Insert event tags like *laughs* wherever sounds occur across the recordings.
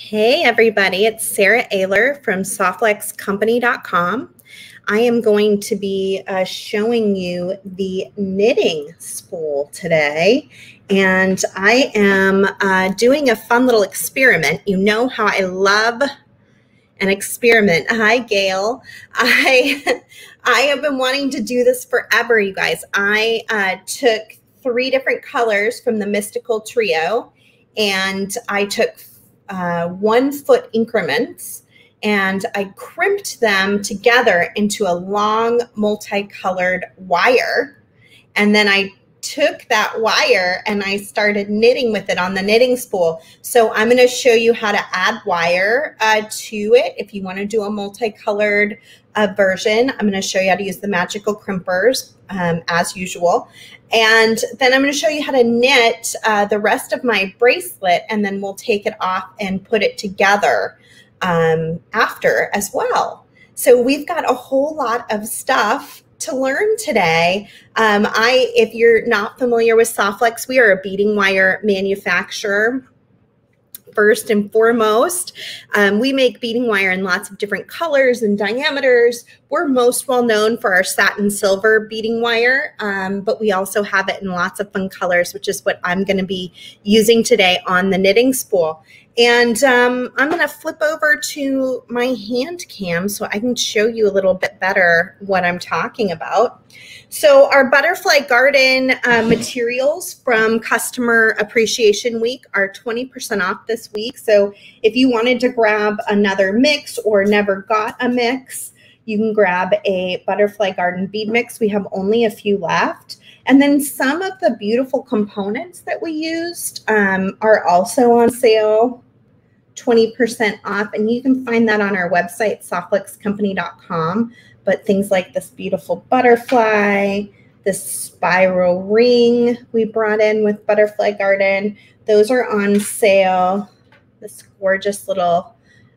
Hey, everybody, it's Sara Oehler from softflexcompany.com. I am going to be uh, showing you the knitting spool today. And I am uh, doing a fun little experiment. You know how I love an experiment. Hi, Gail. I, *laughs* I have been wanting to do this forever, you guys. I uh, took three different colors from the Mystical Trio and I took uh, one foot increments and I crimped them together into a long multicolored wire. And then I took that wire and I started knitting with it on the knitting spool. So I'm going to show you how to add wire uh, to it. If you want to do a multicolored uh, version, I'm going to show you how to use the magical crimpers um, as usual. And then I'm going to show you how to knit uh, the rest of my bracelet and then we'll take it off and put it together um, after as well. So we've got a whole lot of stuff to learn today. Um, I, if you're not familiar with Soft Flex, we are a beading wire manufacturer first and foremost. Um, we make beading wire in lots of different colors and diameters. We're most well known for our satin silver beading wire, um, but we also have it in lots of fun colors, which is what I'm going to be using today on the knitting spool. And um, I'm going to flip over to my hand cam so I can show you a little bit better what I'm talking about. So our Butterfly Garden uh, materials from Customer Appreciation Week are 20% off this week. So if you wanted to grab another mix or never got a mix, you can grab a Butterfly Garden bead mix. We have only a few left. And then some of the beautiful components that we used um, are also on sale 20% off. And you can find that on our website, softflexcompany.com. But things like this beautiful butterfly, this spiral ring we brought in with Butterfly Garden, those are on sale. This gorgeous little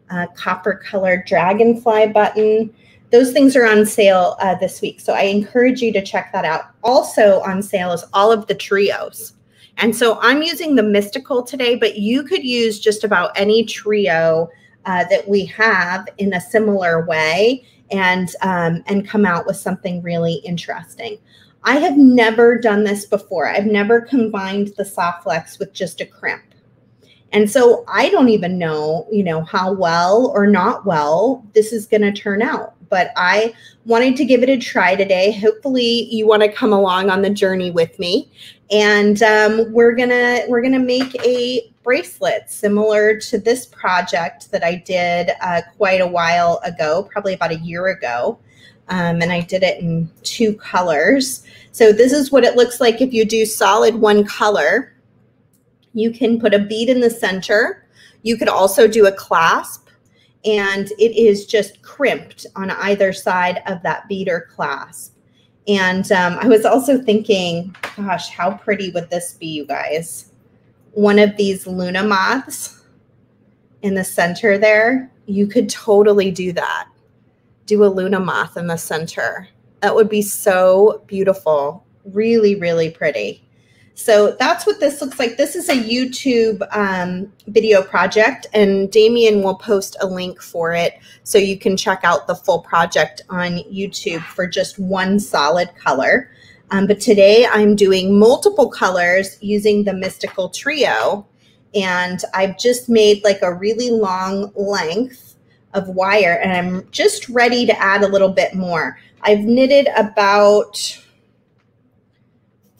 uh, copper colored dragonfly button. Those things are on sale uh, this week. So I encourage you to check that out. Also on sale is all of the trios. And so I'm using the mystical today, but you could use just about any trio uh, that we have in a similar way and um, and come out with something really interesting. I have never done this before. I've never combined the soft flex with just a crimp. And so I don't even know, you know, how well or not well this is going to turn out. But I wanted to give it a try today. Hopefully you want to come along on the journey with me. And um, we're gonna we're gonna make a bracelet similar to this project that I did uh, quite a while ago, probably about a year ago. Um, and I did it in two colors. So this is what it looks like if you do solid one color. You can put a bead in the center. You could also do a clasp and it is just crimped on either side of that beader clasp. And um, I was also thinking, gosh, how pretty would this be, you guys? One of these Luna moths in the center there, you could totally do that. Do a Luna moth in the center. That would be so beautiful. Really, really pretty. So that's what this looks like. This is a YouTube um, video project, and Damien will post a link for it so you can check out the full project on YouTube for just one solid color. Um, but today I'm doing multiple colors using the Mystical Trio, and I've just made like a really long length of wire, and I'm just ready to add a little bit more. I've knitted about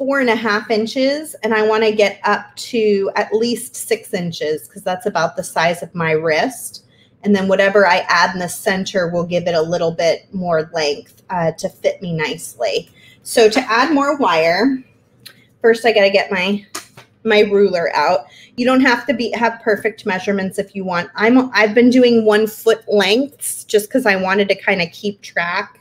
four and a half inches and I want to get up to at least six inches because that's about the size of my wrist. And then whatever I add in the center will give it a little bit more length uh, to fit me nicely. So to add more wire, first I got to get my my ruler out. You don't have to be have perfect measurements if you want. I'm I've been doing one foot lengths just because I wanted to kind of keep track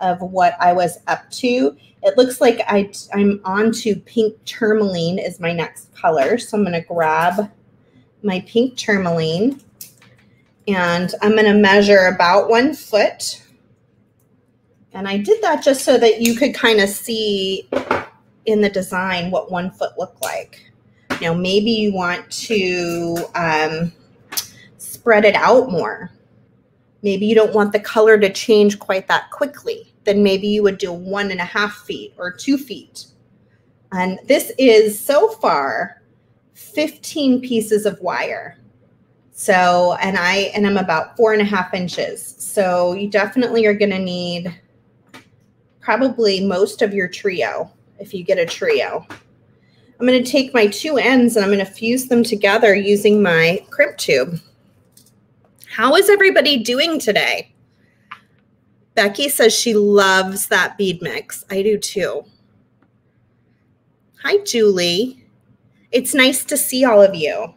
of what I was up to. It looks like I, I'm on to pink tourmaline is my next color. So I'm going to grab my pink tourmaline and I'm going to measure about one foot. And I did that just so that you could kind of see in the design what one foot looked like. Now, maybe you want to um, spread it out more. Maybe you don't want the color to change quite that quickly. Then maybe you would do one and a half feet or two feet. And this is so far 15 pieces of wire. So, and I, and I'm about four and a half inches. So you definitely are going to need probably most of your trio if you get a trio. I'm going to take my two ends and I'm going to fuse them together using my crimp tube. How is everybody doing today? Becky says she loves that bead mix. I do too. Hi, Julie. It's nice to see all of you.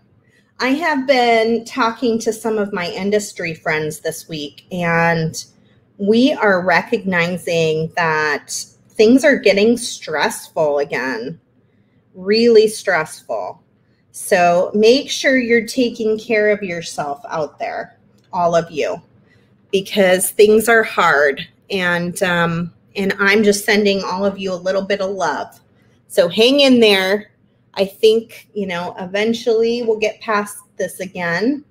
I have been talking to some of my industry friends this week, and we are recognizing that things are getting stressful again really stressful. So make sure you're taking care of yourself out there, all of you, because things are hard. And um, and I'm just sending all of you a little bit of love. So hang in there. I think, you know, eventually we'll get past this again.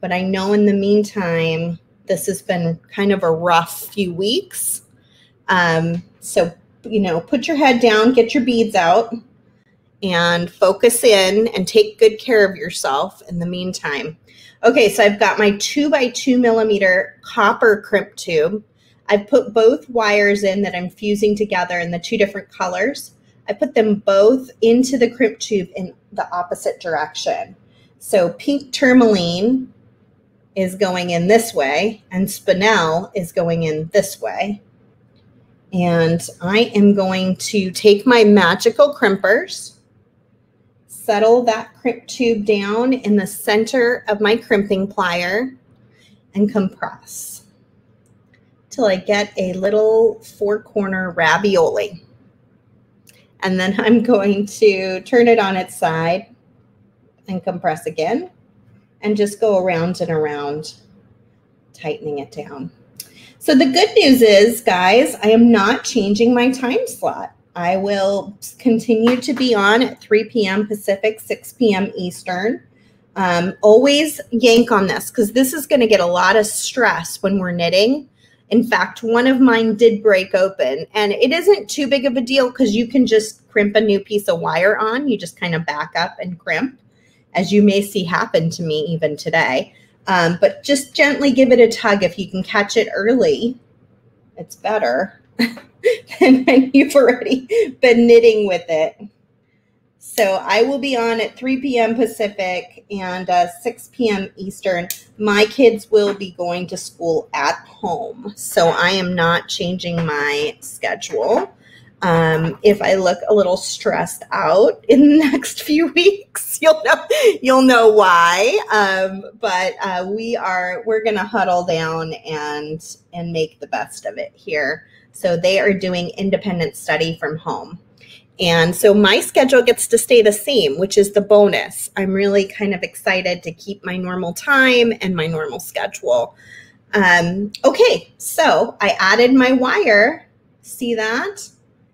But I know in the meantime, this has been kind of a rough few weeks. Um, so, you know, put your head down, get your beads out and focus in and take good care of yourself in the meantime. Okay, so I've got my two by two millimeter copper crimp tube. I've put both wires in that I'm fusing together in the two different colors. I put them both into the crimp tube in the opposite direction. So pink tourmaline is going in this way and spinel is going in this way. And I am going to take my magical crimpers settle that crimp tube down in the center of my crimping plier and compress till I get a little four corner ravioli. And then I'm going to turn it on its side and compress again and just go around and around, tightening it down. So the good news is, guys, I am not changing my time slot. I will continue to be on at 3 p.m. Pacific, 6 p.m. Eastern. Um, always yank on this because this is going to get a lot of stress when we're knitting. In fact, one of mine did break open, and it isn't too big of a deal because you can just crimp a new piece of wire on. You just kind of back up and crimp, as you may see happen to me even today. Um, but just gently give it a tug if you can catch it early. It's better. *laughs* *laughs* and then you've already been knitting with it. So I will be on at 3 p.m. Pacific and uh, 6 p.m. Eastern. My kids will be going to school at home. So I am not changing my schedule. Um, if I look a little stressed out *laughs* in the next few weeks, *laughs* you'll know you'll know why. Um, but uh, we are we're gonna huddle down and and make the best of it here. So they are doing independent study from home. And so my schedule gets to stay the same, which is the bonus. I'm really kind of excited to keep my normal time and my normal schedule. Um, okay, so I added my wire. See that?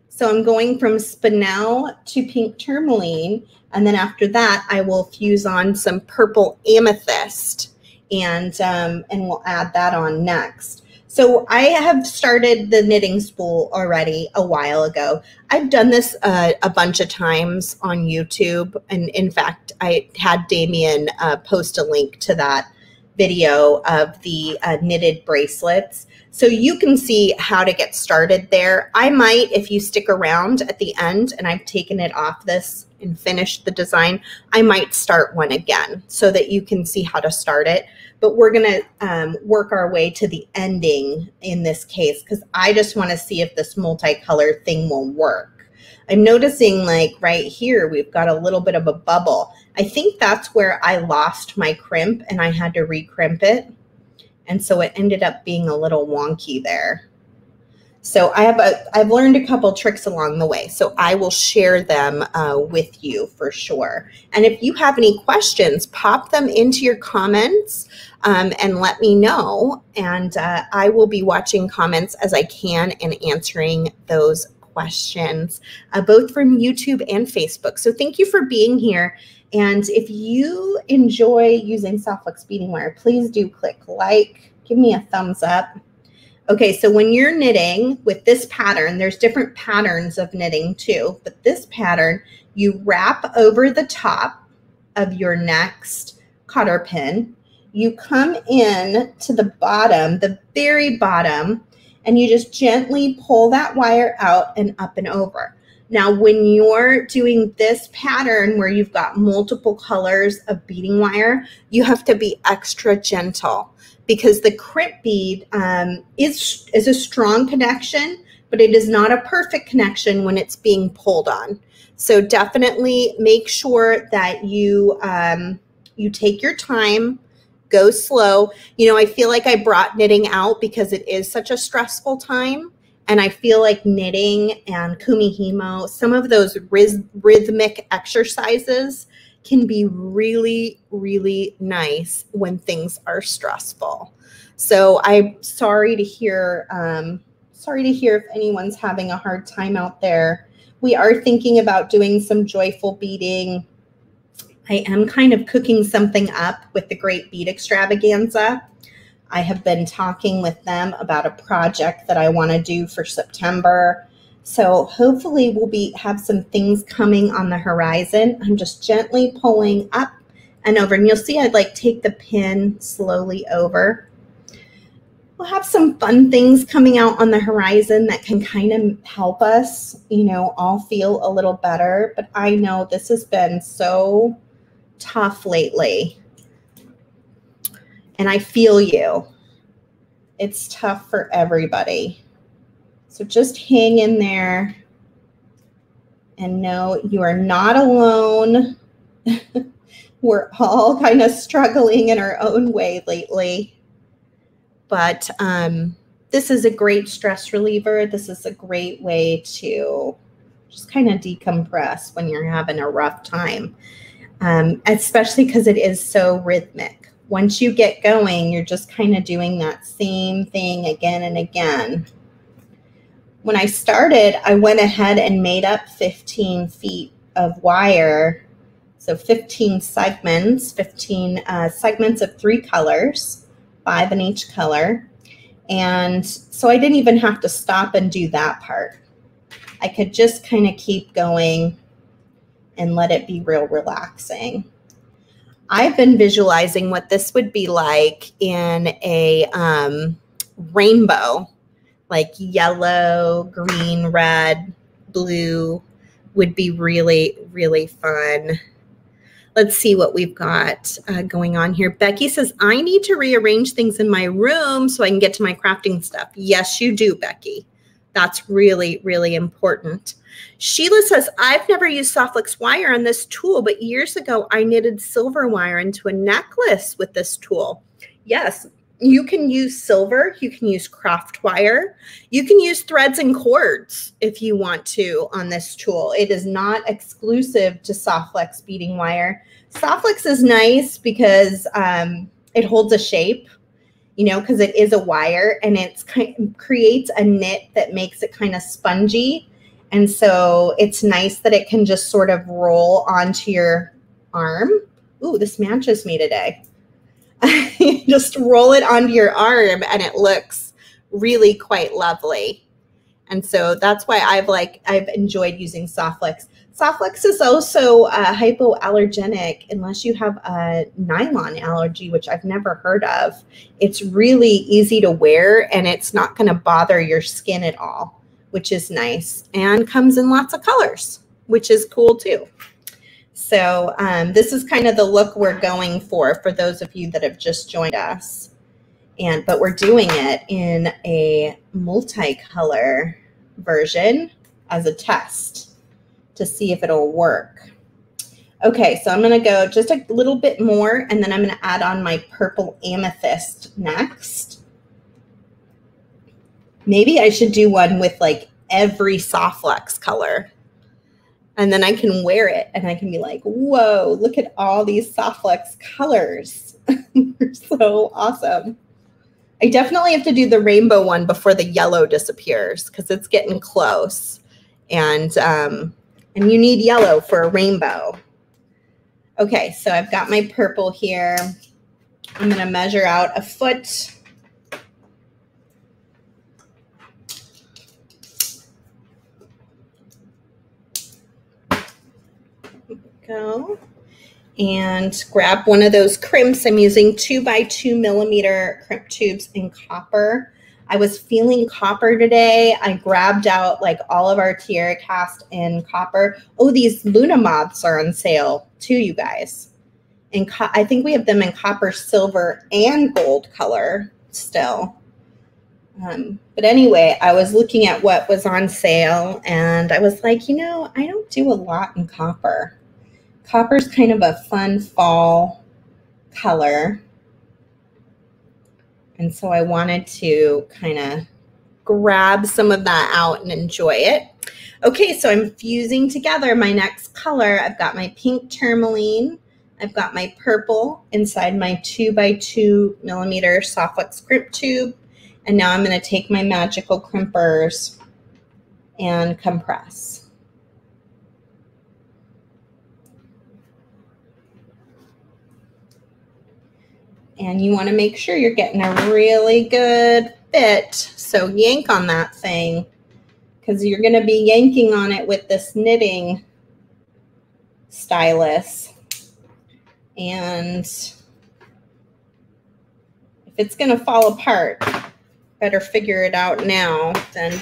So I'm going from spinel to pink tourmaline. And then after that, I will fuse on some purple amethyst and, um, and we'll add that on next. So I have started the knitting spool already a while ago. I've done this uh, a bunch of times on YouTube. And in fact, I had Damien uh, post a link to that video of the uh, knitted bracelets. So you can see how to get started there. I might, if you stick around at the end and I've taken it off this and finished the design, I might start one again so that you can see how to start it but we're to um, work our way to the ending in this case because I just want to see if this multicolor thing will work. I'm noticing like right here, we've got a little bit of a bubble. I think that's where I lost my crimp and I had to recrimp it. And so it ended up being a little wonky there. So I have a, I've learned a couple tricks along the way. So I will share them uh, with you for sure. And if you have any questions, pop them into your comments um, and let me know. And uh, I will be watching comments as I can and answering those questions, uh, both from YouTube and Facebook. So thank you for being here. And if you enjoy using Softflex beading wire, please do click like, give me a thumbs up. Okay, so when you're knitting with this pattern, there's different patterns of knitting too, but this pattern, you wrap over the top of your next cotter pin. You come in to the bottom, the very bottom, and you just gently pull that wire out and up and over. Now, when you're doing this pattern where you've got multiple colors of beading wire, you have to be extra gentle because the crimp bead um, is, is a strong connection, but it is not a perfect connection when it's being pulled on. So definitely make sure that you um, you take your time, go slow. You know, I feel like I brought knitting out because it is such a stressful time. And I feel like knitting and kumihimo, some of those rhythmic exercises can be really, really nice when things are stressful. So I'm sorry to hear, um, sorry to hear if anyone's having a hard time out there. We are thinking about doing some joyful beading. I am kind of cooking something up with the Great Bead Extravaganza. I have been talking with them about a project that I want to do for September. So hopefully we'll be have some things coming on the horizon. I'm just gently pulling up and over and you'll see I'd like take the pin slowly over. We'll have some fun things coming out on the horizon that can kind of help us, you know, all feel a little better. But I know this has been so tough lately and I feel you. It's tough for everybody. So just hang in there and know you are not alone. *laughs* We're all kind of struggling in our own way lately. But um, this is a great stress reliever. This is a great way to just kind of decompress when you're having a rough time, um, especially because it is so rhythmic once you get going, you're just kind of doing that same thing again and again. When I started, I went ahead and made up 15 feet of wire. So 15 segments, 15 uh, segments of three colors, five in each color. And so I didn't even have to stop and do that part. I could just kind of keep going and let it be real relaxing. I've been visualizing what this would be like in a um, rainbow, like yellow, green, red, blue would be really, really fun. Let's see what we've got uh, going on here. Becky says, I need to rearrange things in my room so I can get to my crafting stuff. Yes, you do, Becky. That's really, really important. Sheila says, I've never used Softflex wire on this tool, but years ago I knitted silver wire into a necklace with this tool. Yes, you can use silver, you can use craft wire, you can use threads and cords if you want to on this tool. It is not exclusive to Softflex beading wire. Softflex is nice because um, it holds a shape you know, because it is a wire and it's kind of creates a knit that makes it kind of spongy. And so it's nice that it can just sort of roll onto your arm. Ooh, this matches me today. just roll it onto your arm and it looks really quite lovely. And so that's why I've like I've enjoyed using Softflex. Softflex is also uh, hypoallergenic unless you have a nylon allergy, which I've never heard of. It's really easy to wear and it's not going to bother your skin at all, which is nice and comes in lots of colors, which is cool too. So um, this is kind of the look we're going for for those of you that have just joined us. And but we're doing it in a multicolor version as a test to see if it'll work. Okay, so I'm going to go just a little bit more, and then I'm going to add on my purple amethyst next. Maybe I should do one with like every Softflex color. And then I can wear it and I can be like, whoa, look at all these Softflex colors. *laughs* They're so awesome. I definitely have to do the rainbow one before the yellow disappears because it's getting close And, um, and you need yellow for a rainbow. Okay, so I've got my purple here. I'm going to measure out a foot. Go and grab one of those crimps. I'm using two by two millimeter crimp tubes in copper. I was feeling copper today. I grabbed out like all of our TierraCast in copper. Oh, these Luna moths are on sale too, you guys. And I think we have them in copper, silver, and gold color still. Um, but anyway, I was looking at what was on sale and I was like, you know, I don't do a lot in copper. Copper's kind of a fun fall color. And so I wanted to kind of grab some of that out and enjoy it. Okay, so I'm fusing together my next color. I've got my pink tourmaline. I've got my purple inside my two by two millimeter Softflex crimp tube. And now I'm gonna take my magical crimpers and compress. And you want to make sure you're getting a really good fit. So yank on that thing because you're going to be yanking on it with this knitting stylus. And if it's going to fall apart, better figure it out now than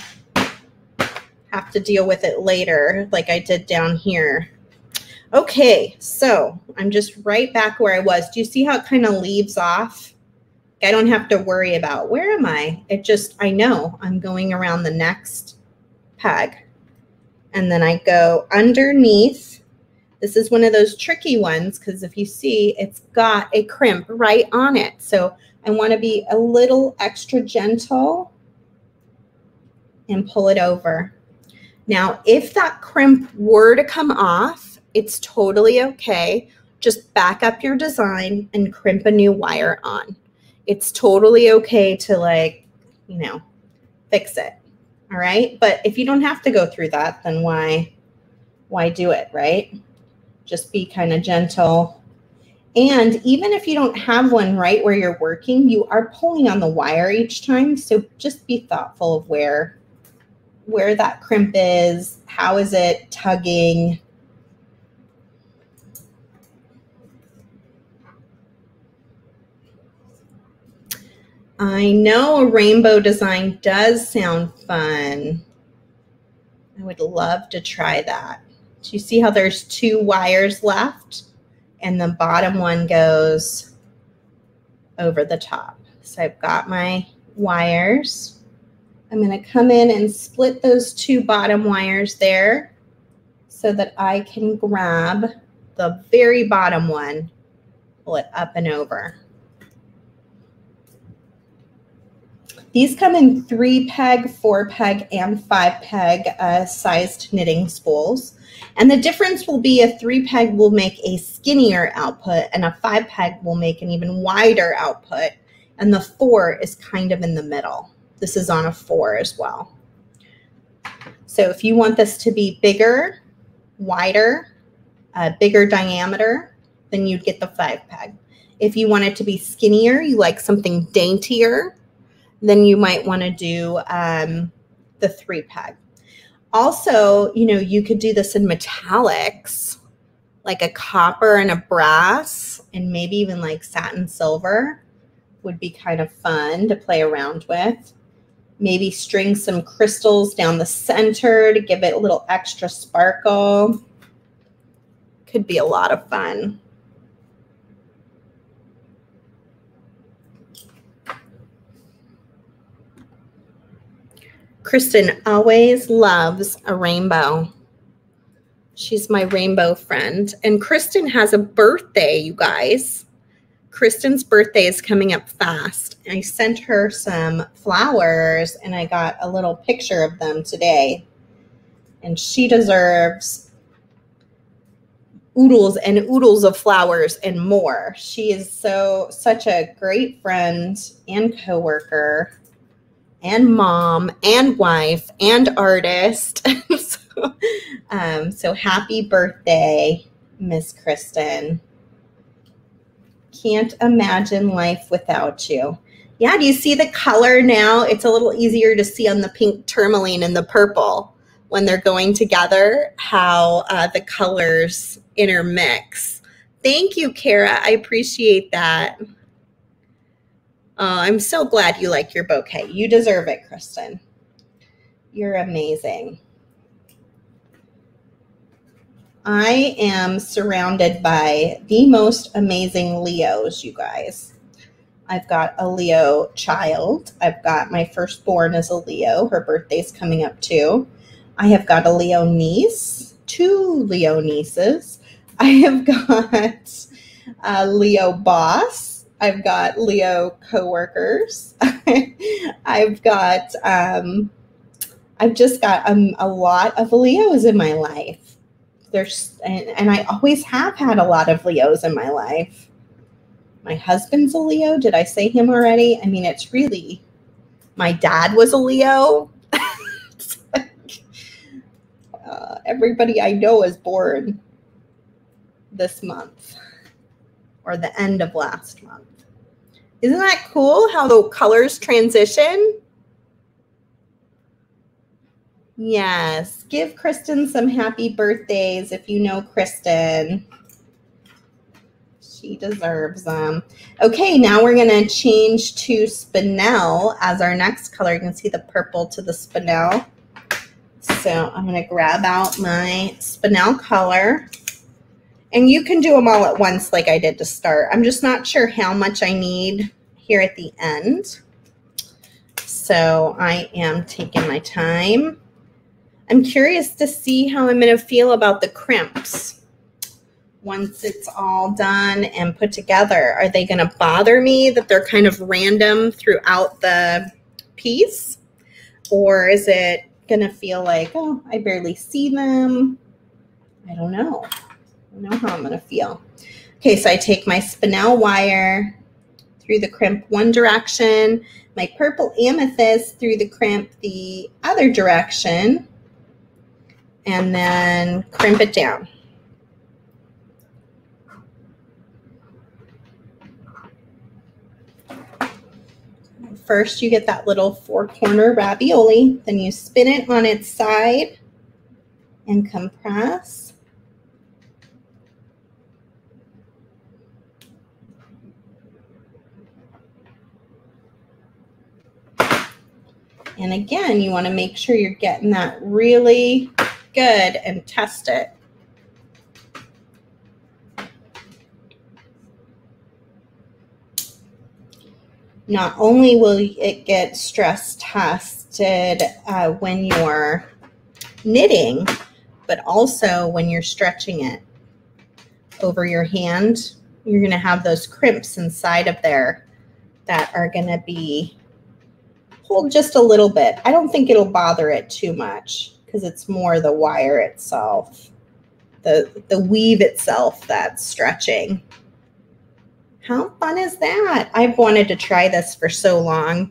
have to deal with it later like I did down here. Okay, so I'm just right back where I was. Do you see how it kind of leaves off? I don't have to worry about where am I? It just, I know I'm going around the next peg. And then I go underneath. This is one of those tricky ones because if you see, it's got a crimp right on it. So I want to be a little extra gentle and pull it over. Now, if that crimp were to come off, it's totally okay. Just back up your design and crimp a new wire on. It's totally okay to like, you know, fix it. All right? But if you don't have to go through that, then why why do it, right? Just be kind of gentle. And even if you don't have one right where you're working, you are pulling on the wire each time. So just be thoughtful of where where that crimp is, how is it tugging, I know a rainbow design does sound fun. I would love to try that. Do you see how there's two wires left? And the bottom one goes over the top. So I've got my wires. I'm going to come in and split those two bottom wires there so that I can grab the very bottom one, pull it up and over. These come in three peg, four peg, and five peg uh, sized knitting spools. And the difference will be a three peg will make a skinnier output and a five peg will make an even wider output. And the four is kind of in the middle. This is on a four as well. So if you want this to be bigger, wider, uh, bigger diameter, then you'd get the five peg. If you want it to be skinnier, you like something daintier, then you might want to do um, the three peg. Also, you know, you could do this in metallics, like a copper and a brass, and maybe even like satin silver would be kind of fun to play around with. Maybe string some crystals down the center to give it a little extra sparkle. Could be a lot of fun. Kristen always loves a rainbow. She's my rainbow friend. And Kristen has a birthday, you guys. Kristen's birthday is coming up fast. I sent her some flowers and I got a little picture of them today. And she deserves oodles and oodles of flowers and more. She is so such a great friend and coworker and mom and wife and artist. so *laughs* um, so happy birthday, Miss Kristen. Can't imagine life without you. Yeah, do you see the color now? It's a little easier to see on the pink tourmaline and the purple when they're going together, how uh, the colors intermix. Thank you, Kara. I appreciate that. Oh, I'm so glad you like your bouquet. You deserve it, Kristen. You're amazing. I am surrounded by the most amazing Leos, you guys. I've got a Leo child. I've got my firstborn is a Leo. Her birthday's coming up too. I have got a Leo niece, two Leo nieces. I have *laughs* got a Leo boss. I've got Leo coworkers. *laughs* I've got, um, I've just got um, a lot of Leos in my life. There's, and, and I always have had a lot of Leos in my life. My husband's a Leo. Did I say him already? I mean, it's really, my dad was a Leo. *laughs* uh, everybody I know is born this month or the end of last month. Isn't that cool how the colors transition? Yes. Give Kristen some happy birthdays if you know Kristen. She deserves them. Okay, now we're going to change to spinel as our next color. You can see the purple to the spinel. So I'm going to grab out my spinel color. And you can do them all at once like I did to start. I'm just not sure how much I need here at the end. So I am taking my time. I'm curious to see how I'm going to feel about the crimps once it's all done and put together. Are they going to bother me that they're kind of random throughout the piece? Or is it going to feel like, oh, I barely see them? I don't know. I know how I'm to feel. Okay, so I take my spinel wire through the crimp one direction, my purple amethyst through the crimp the other direction, and then crimp it down. First, you get that little four corner ravioli, then you spin it on its side and compress. And again, you want to make sure you're getting that really good and test it. not only will it get stress tested uh, when you're knitting, but also when you're stretching it over your hand, you're going to have those crimps inside of there that are going to be pulled just a little bit. I don't think it'll bother it too much because it's more the wire itself, the, the weave itself that's stretching. How fun is that? I've wanted to try this for so long.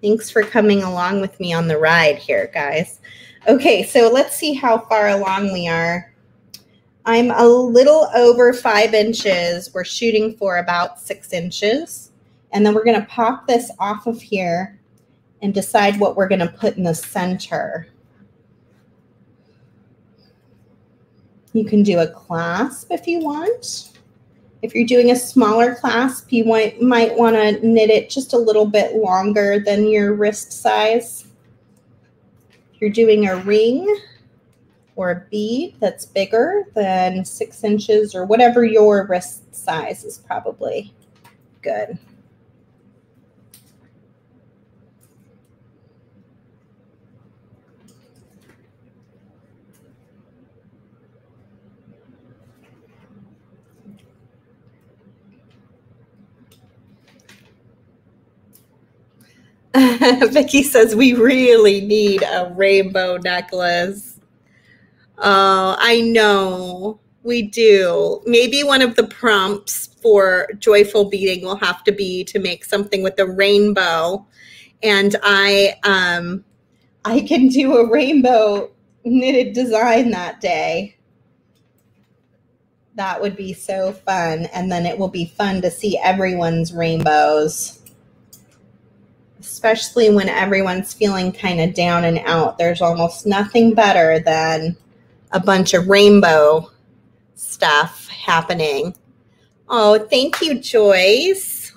Thanks for coming along with me on the ride here, guys. Okay, so let's see how far along we are. I'm a little over five inches. We're shooting for about six inches. And then we're going to pop this off of here and decide what we're going to put in the center. You can do a clasp if you want. If you're doing a smaller clasp, you might, might want to knit it just a little bit longer than your wrist size. If you're doing a ring or a bead that's bigger than six inches or whatever your wrist size is probably good. *laughs* Vicky says we really need a rainbow necklace. Oh, I know. We do. Maybe one of the prompts for joyful beading will have to be to make something with a rainbow. And I um I can do a rainbow knitted design that day. That would be so fun. And then it will be fun to see everyone's rainbows, especially when everyone's feeling kind of down and out. There's almost nothing better than a bunch of rainbow stuff happening. Oh, thank you, Joyce.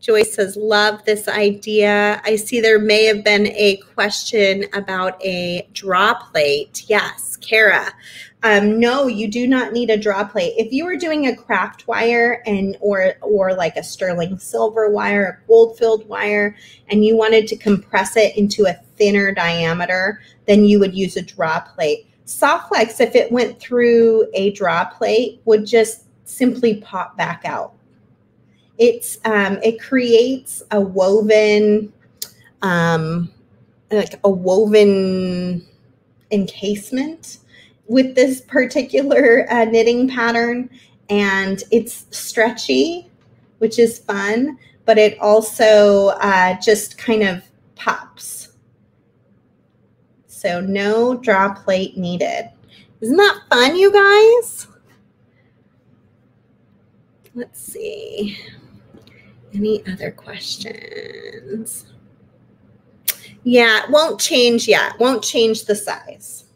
Joyce says, love this idea. I see there may have been a question about a draw plate. Yes, Kara. Um, no, you do not need a draw plate. If you were doing a craft wire and or or like a sterling silver wire, a gold filled wire, and you wanted to compress it into a thinner diameter, then you would use a draw plate. Softflex, if it went through a draw plate, would just simply pop back out. It's um, it creates a woven, um, like a woven encasement with this particular uh, knitting pattern, and it's stretchy, which is fun, but it also uh, just kind of pops. So no draw plate needed. Isn't that fun, you guys? Let's see. Any other questions? Yeah, it won't change yet. Won't change the size.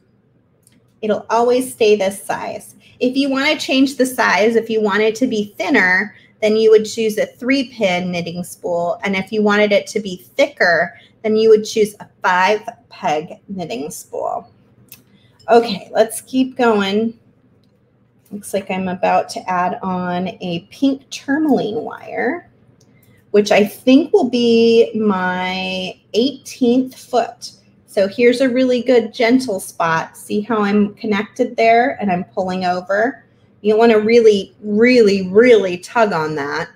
It'll always stay this size. If you want to change the size, if you want it to be thinner, then you would choose a three pin knitting spool. And if you wanted it to be thicker, then you would choose a five peg knitting spool. Okay, let's keep going. Looks like I'm about to add on a pink tourmaline wire, which I think will be my 18th foot. So here's a really good gentle spot. See how I'm connected there and I'm pulling over. You want to really, really, really tug on that.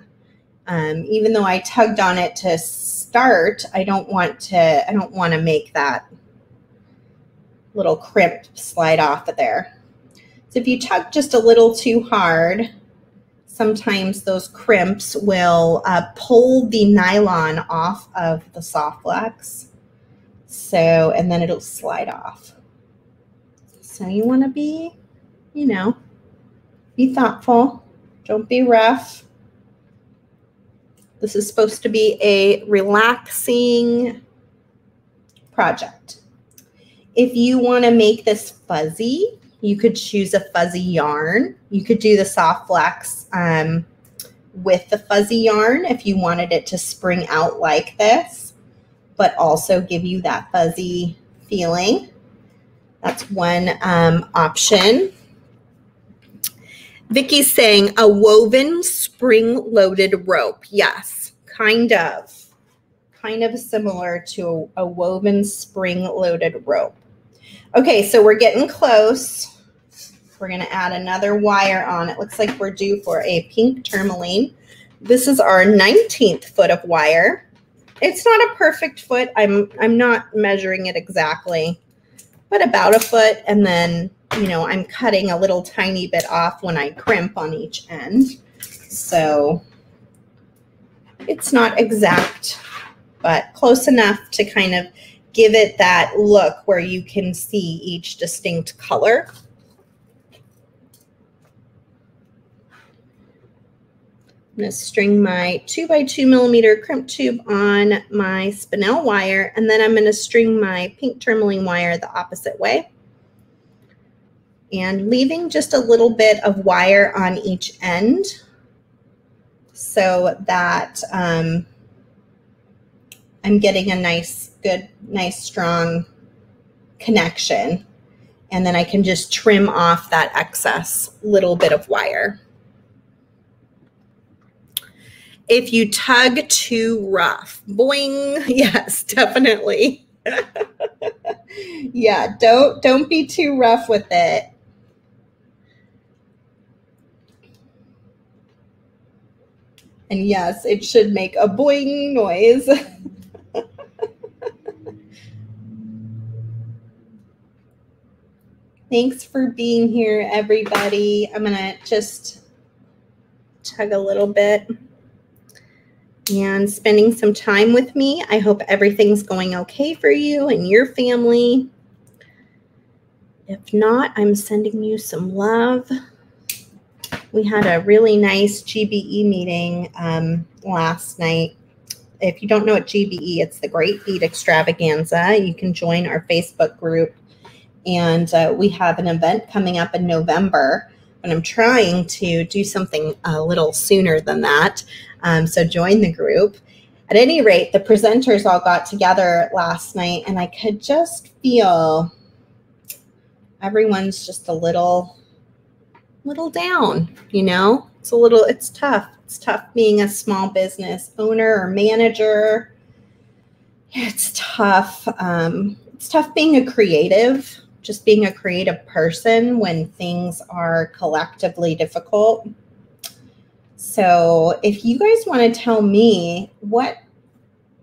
Um, even though I tugged on it to start, I don't want to, I don't want to make that little crimp slide off of there. So if you tug just a little too hard, sometimes those crimps will uh, pull the nylon off of the Softflex. So, and then it'll slide off. So you want to be, you know, be thoughtful. Don't be rough. This is supposed to be a relaxing project. If you want to make this fuzzy, you could choose a fuzzy yarn. You could do the Softflex um, with the fuzzy yarn if you wanted it to spring out like this, but also give you that fuzzy feeling. That's one um, option. Vicky's saying a woven spring-loaded rope. Yes, kind of. Kind of similar to a woven spring-loaded rope. Okay, so we're getting close. We're going to add another wire on. It looks like we're due for a pink tourmaline. This is our 19th foot of wire. It's not a perfect foot. I'm I'm not measuring it exactly, but about a foot. And then, you know, I'm cutting a little tiny bit off when I crimp on each end. So it's not exact, but close enough to kind of give it that look where you can see each distinct color. I'm going to string my two by two millimeter crimp tube on my spinel wire, and then I'm going to string my pink tourmaline wire the opposite way. And leaving just a little bit of wire on each end so that um, I'm getting a nice, good, nice, strong connection. And then I can just trim off that excess little bit of wire. If you tug too rough, boing. *laughs* Yes, definitely. *laughs* yeah, don't don't be too rough with it. And yes, it should make a boing noise. *laughs* Thanks for being here, everybody. I'm going to just tug a little bit and spending some time with me. I hope everything's going okay for you and your family. If not, I'm sending you some love. We had a really nice GBE meeting um, last night. If you don't know what GBE, it's the Great Bead Extravaganza. You can join our Facebook group. And uh, we have an event coming up in November. And I'm trying to do something a little sooner than that. Um, so join the group. At any rate, the presenters all got together last night, and I could just feel everyone's just a little little down, you know? It's a little it's tough. It's tough being a small business owner or manager. It's tough. Um, it's tough being a creative, just being a creative person when things are collectively difficult. So, if you guys want to tell me what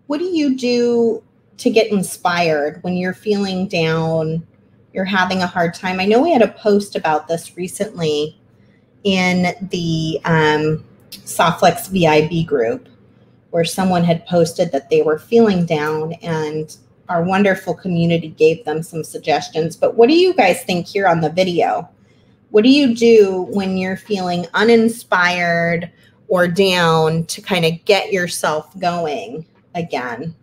what do you do to get inspired when you're feeling down, you're having a hard time? I know we had a post about this recently in the um, Soft Flex VIB group where someone had posted that they were feeling down and our wonderful community gave them some suggestions. But what do you guys think here on the video? What do you do when you're feeling uninspired or down to kind of get yourself going again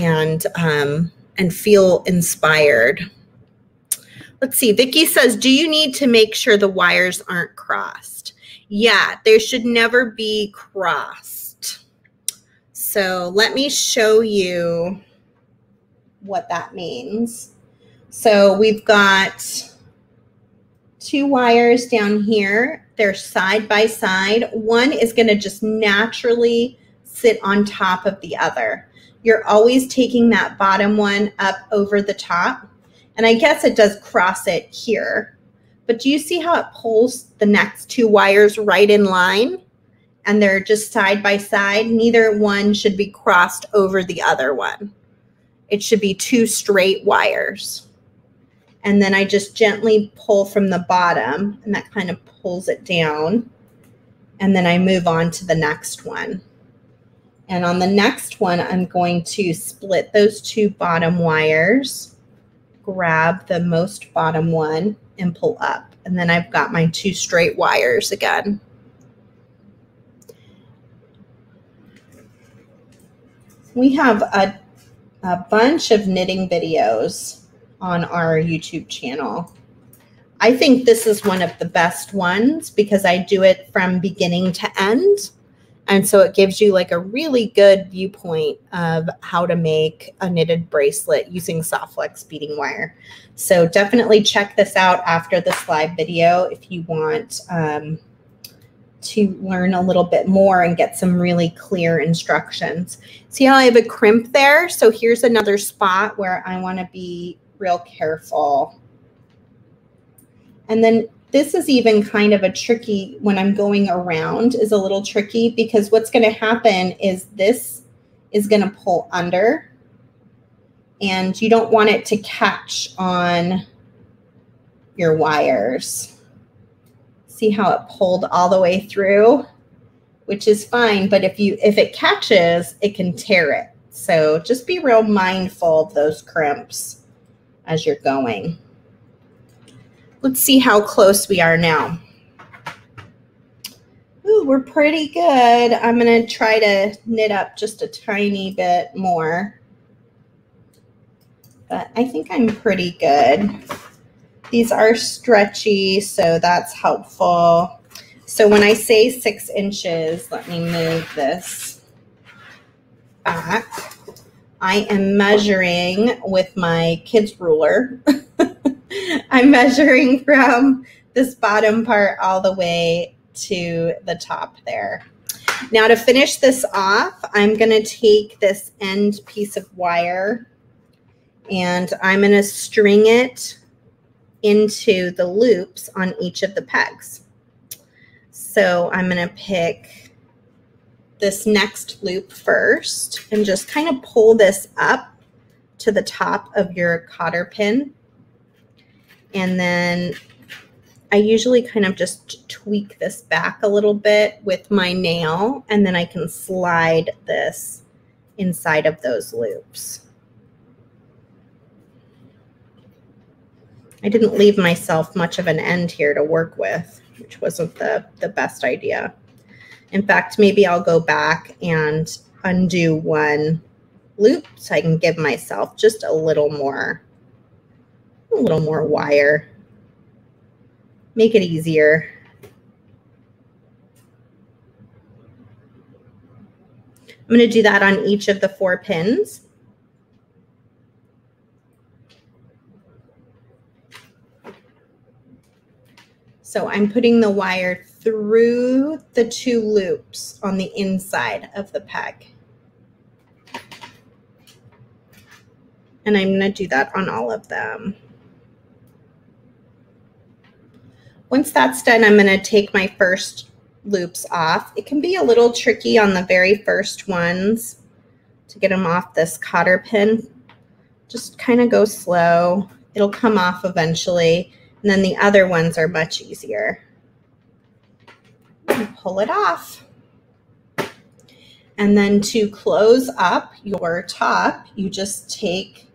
and um, and feel inspired? Let's see. Vicki says, "Do you need to make sure the wires aren't crossed?" Yeah, they should never be crossed. So let me show you what that means. So we've got two wires down here. They're side by side. One is going to just naturally sit on top of the other. You're always taking that bottom one up over the top. And I guess it does cross it here. But do you see how it pulls the next two wires right in line? And they're just side by side. Neither one should be crossed over the other one. It should be two straight wires. And then I just gently pull from the bottom and that kind of pulls it down. And then I move on to the next one. And on the next one, I'm going to split those two bottom wires, grab the most bottom one, and pull up. And then I've got my two straight wires again. We have a, a bunch of knitting videos on our YouTube channel. I think this is one of the best ones because I do it from beginning to end. And so it gives you like a really good viewpoint of how to make a knitted bracelet using Soft Flex beading wire. So definitely check this out after this live video if you want um, to learn a little bit more and get some really clear instructions. See how I have a crimp there? So here's another spot where I want to be real careful. And then this is even kind of a tricky when I'm going around is a little tricky because what's going to happen is this is going to pull under and you don't want it to catch on your wires. See how it pulled all the way through, which is fine. But if you if it catches, it can tear it. So just be real mindful of those crimps as you're going. Let's see how close we are now. Ooh, we're pretty good. I'm going to try to knit up just a tiny bit more. But I think I'm pretty good. These are stretchy, so that's helpful. So when I say six inches, let me move this back. I am measuring with my kids ruler. *laughs* I'm measuring from this bottom part all the way to the top there. Now to finish this off, I'm going to take this end piece of wire and I'm going to string it into the loops on each of the pegs. So I'm going to pick this next loop first and just kind of pull this up to the top of your cotter pin and then I usually kind of just tweak this back a little bit with my nail and then I can slide this inside of those loops. I didn't leave myself much of an end here to work with, which wasn't the, the best idea. In fact, maybe I'll go back and undo one loop so I can give myself just a little more, a little more wire. Make it easier. I'm going to do that on each of the four pins. So I'm putting the wire through the two loops on the inside of the peg. And I'm going to do that on all of them. Once that's done, I'm going to take my first loops off. It can be a little tricky on the very first ones to get them off this cotter pin. Just kind of go slow. It'll come off eventually. And then the other ones are much easier. And pull it off. And then to close up your top, you just take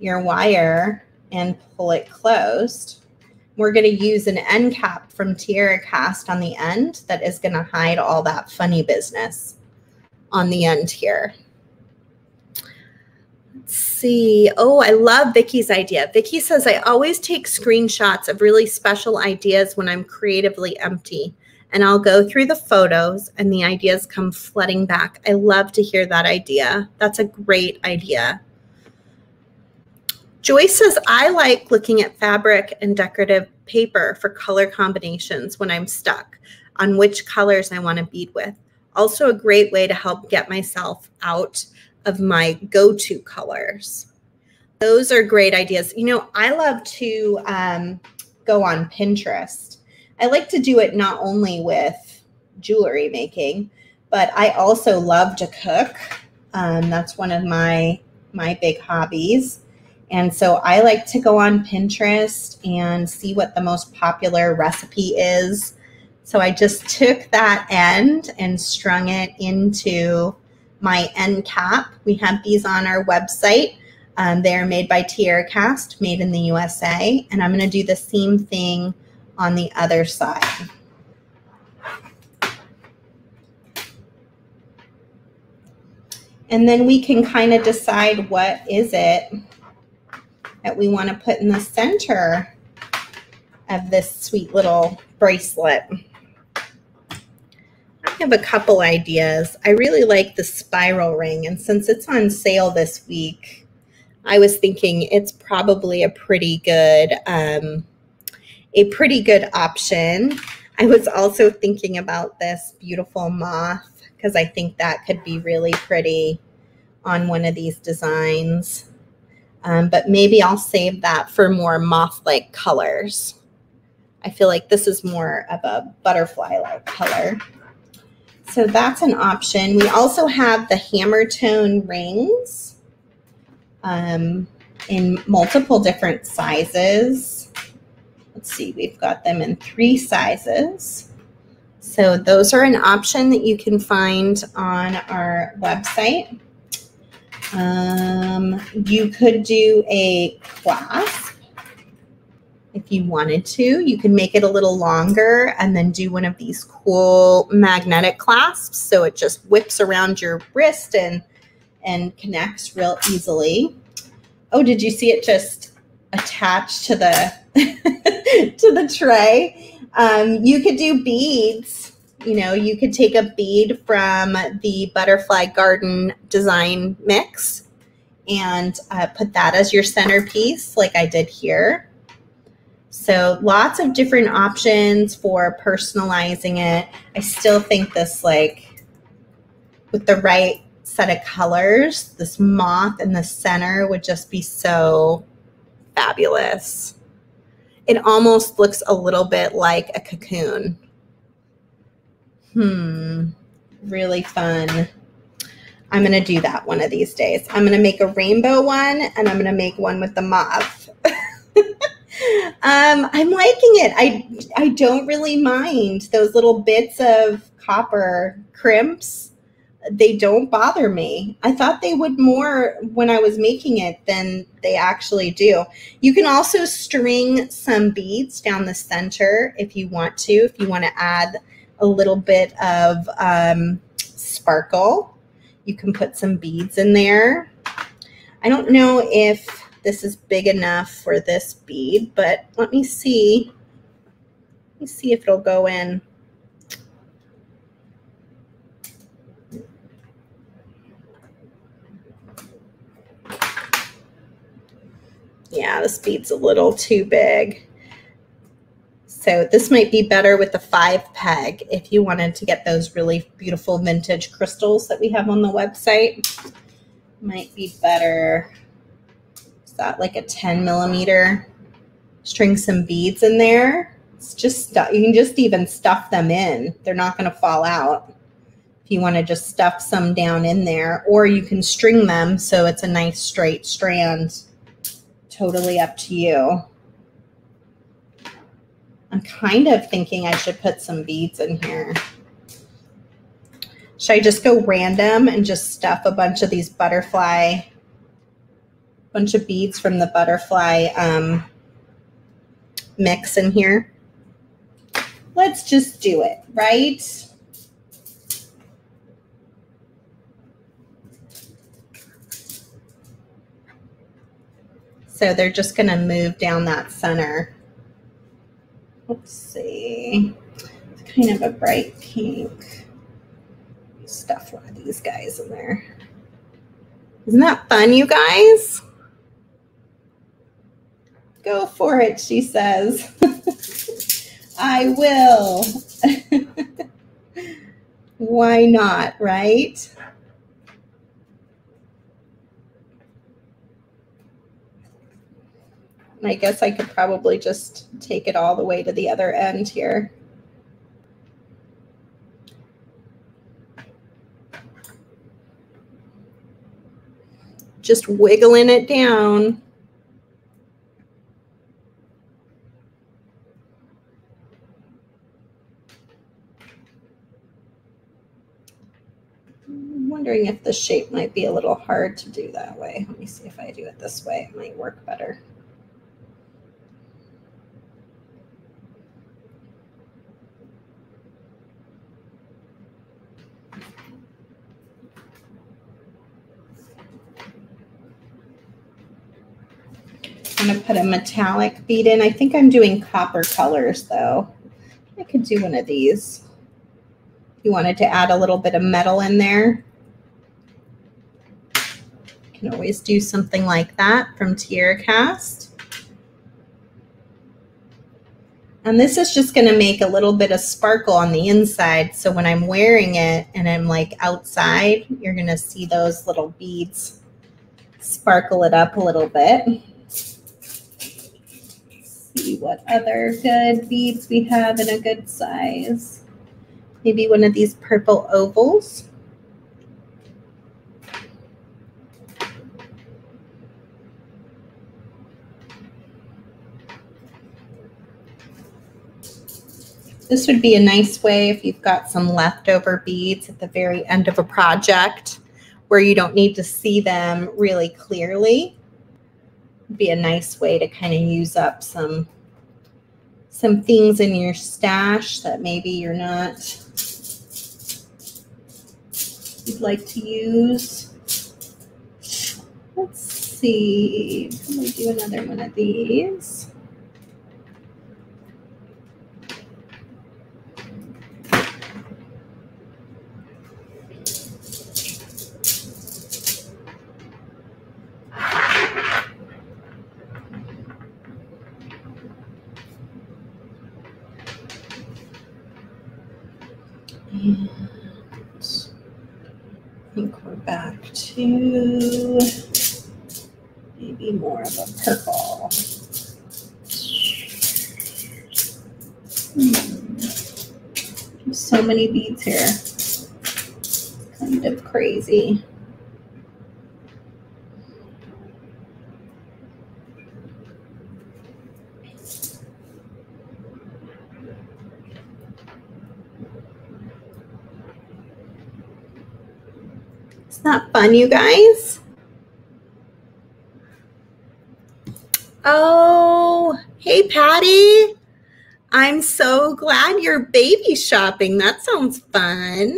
your wire and pull it closed. We're going to use an end cap from TierraCast on the end that is going to hide all that funny business on the end here Let's see. Oh, I love Vicky's idea. Vicky says, I always take screenshots of really special ideas when I'm creatively empty. And I'll go through the photos and the ideas come flooding back. I love to hear that idea. That's a great idea. Joyce says, I like looking at fabric and decorative paper for color combinations when I'm stuck on which colors I want to bead with. Also, a great way to help get myself out of my go to colors. Those are great ideas. You know, I love to um, go on Pinterest. I like to do it not only with jewelry making, but I also love to cook. Um, that's one of my my big hobbies. And so I like to go on Pinterest and see what the most popular recipe is. So I just took that end and strung it into my end cap. We have these on our website. Um, they are made by TierraCast, made in the USA. And I'm going to do the same thing on the other side. And then we can kind of decide what is it that we want to put in the center of this sweet little bracelet. I have a couple ideas. I really like the spiral ring, and since it's on sale this week, I was thinking it's probably a pretty good um, a pretty good option. I was also thinking about this beautiful moth because I think that could be really pretty on one of these designs. Um, but maybe I'll save that for more moth-like colors. I feel like this is more of a butterfly-like color. So that's an option. We also have the hammer tone rings um, in multiple different sizes. Let's see, we've got them in three sizes. So those are an option that you can find on our website. Um, you could do a clasp if you wanted to. You can make it a little longer and then do one of these cool magnetic clasps so it just whips around your wrist and and connects real easily. Oh, did you see it just attached to the *laughs* to the tray? Um, you could do beads. You know, you could take a bead from the Butterfly Garden Design Mix and uh, put that as your centerpiece like I did here. So lots of different options for personalizing it. I still think this like with the right set of colors, this moth in the center would just be so fabulous. It almost looks a little bit like a cocoon. Hmm, really fun. I'm going to do that one of these days. I'm going to make a rainbow one and I'm going to make one with the moth. *laughs* Um, I'm liking it. I I don't really mind those little bits of copper crimps. They don't bother me. I thought they would more when I was making it than they actually do. You can also string some beads down the center if you want to, if you want to add a little bit of um, sparkle. You can put some beads in there. I don't know if this is big enough for this bead, but let me see. Let me see if it'll go in. Yeah, the bead's a little too big. So this might be better with the five peg if you wanted to get those really beautiful vintage crystals that we have on the website. Might be better. Is that like a 10 millimeter? String some beads in there. It's just, you can just even stuff them in. They're not going to fall out if you want to just stuff some down in there, or you can string them so it's a nice straight strand totally up to you. I'm kind of thinking I should put some beads in here. Should I just go random and just stuff a bunch of these butterfly, bunch of beads from the butterfly um, mix in here? Let's just do it, right? So they're just going to move down that center. Let's see. It's kind of a bright pink. Stuff one of these guys in there. Isn't that fun, you guys? Go for it, she says. *laughs* I will. *laughs* Why not, right? I guess I could probably just take it all the way to the other end here. Just wiggling it down. Wondering if the shape might be a little hard to do that way. Let me see if I do it this way. It might work better. Going to put a metallic bead in. I think I'm doing copper colors though. I could do one of these. If you wanted to add a little bit of metal in there, you can always do something like that from TierraCast. And this is just going to make a little bit of sparkle on the inside. So when I'm wearing it and I'm like outside, you're going to see those little beads sparkle it up a little bit see what other good beads we have in a good size. Maybe one of these purple ovals. This would be a nice way if you've got some leftover beads at the very end of a project where you don't need to see them really clearly be a nice way to kind of use up some some things in your stash that maybe you're not you'd like to use. Let's see. Can we do another one of these? To maybe more of a purple. Hmm. So many beads here. Kind of crazy. Fun, you guys? Oh, hey, Patty. I'm so glad you're baby shopping. That sounds fun.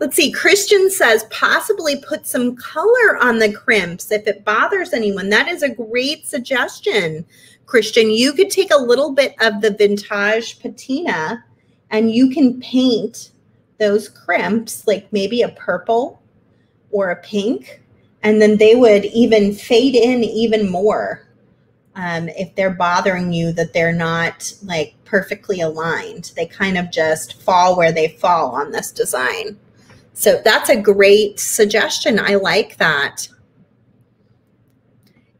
Let's see. Christian says possibly put some color on the crimps if it bothers anyone. That is a great suggestion, Christian. You could take a little bit of the vintage patina and you can paint those crimps like maybe a purple or a pink and then they would even fade in even more um, if they're bothering you that they're not like perfectly aligned they kind of just fall where they fall on this design so that's a great suggestion. I like that.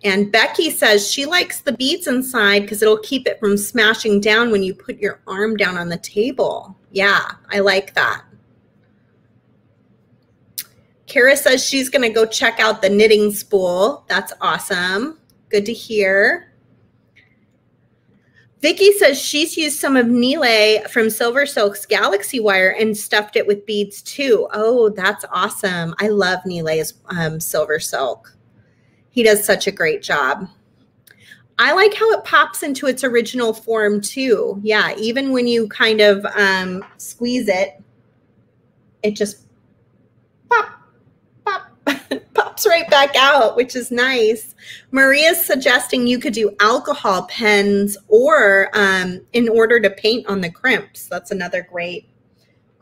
And Becky says she likes the beads inside because it'll keep it from smashing down when you put your arm down on the table. Yeah, I like that. Kara says she's going to go check out the knitting spool. That's awesome. Good to hear. Vicky says she's used some of Nile from Silver Silk's Galaxy Wire and stuffed it with beads too. Oh, that's awesome. I love Nile's um, Silver Silk. He does such a great job. I like how it pops into its original form too. Yeah, even when you kind of um, squeeze it, it just *laughs* pops right back out, which is nice. Maria's suggesting you could do alcohol pens or um, in order to paint on the crimps. That's another great,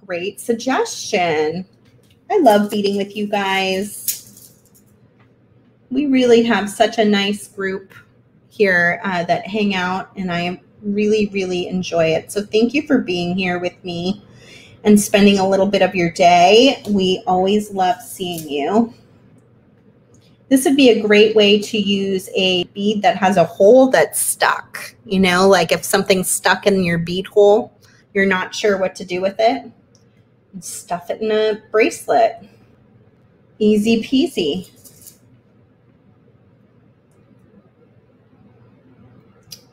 great suggestion. I love beading with you guys. We really have such a nice group here uh, that hang out, and I really, really enjoy it. So thank you for being here with me and spending a little bit of your day. We always love seeing you. This would be a great way to use a bead that has a hole that's stuck. You know, like if something's stuck in your bead hole, you're not sure what to do with it. Stuff it in a bracelet. Easy peasy.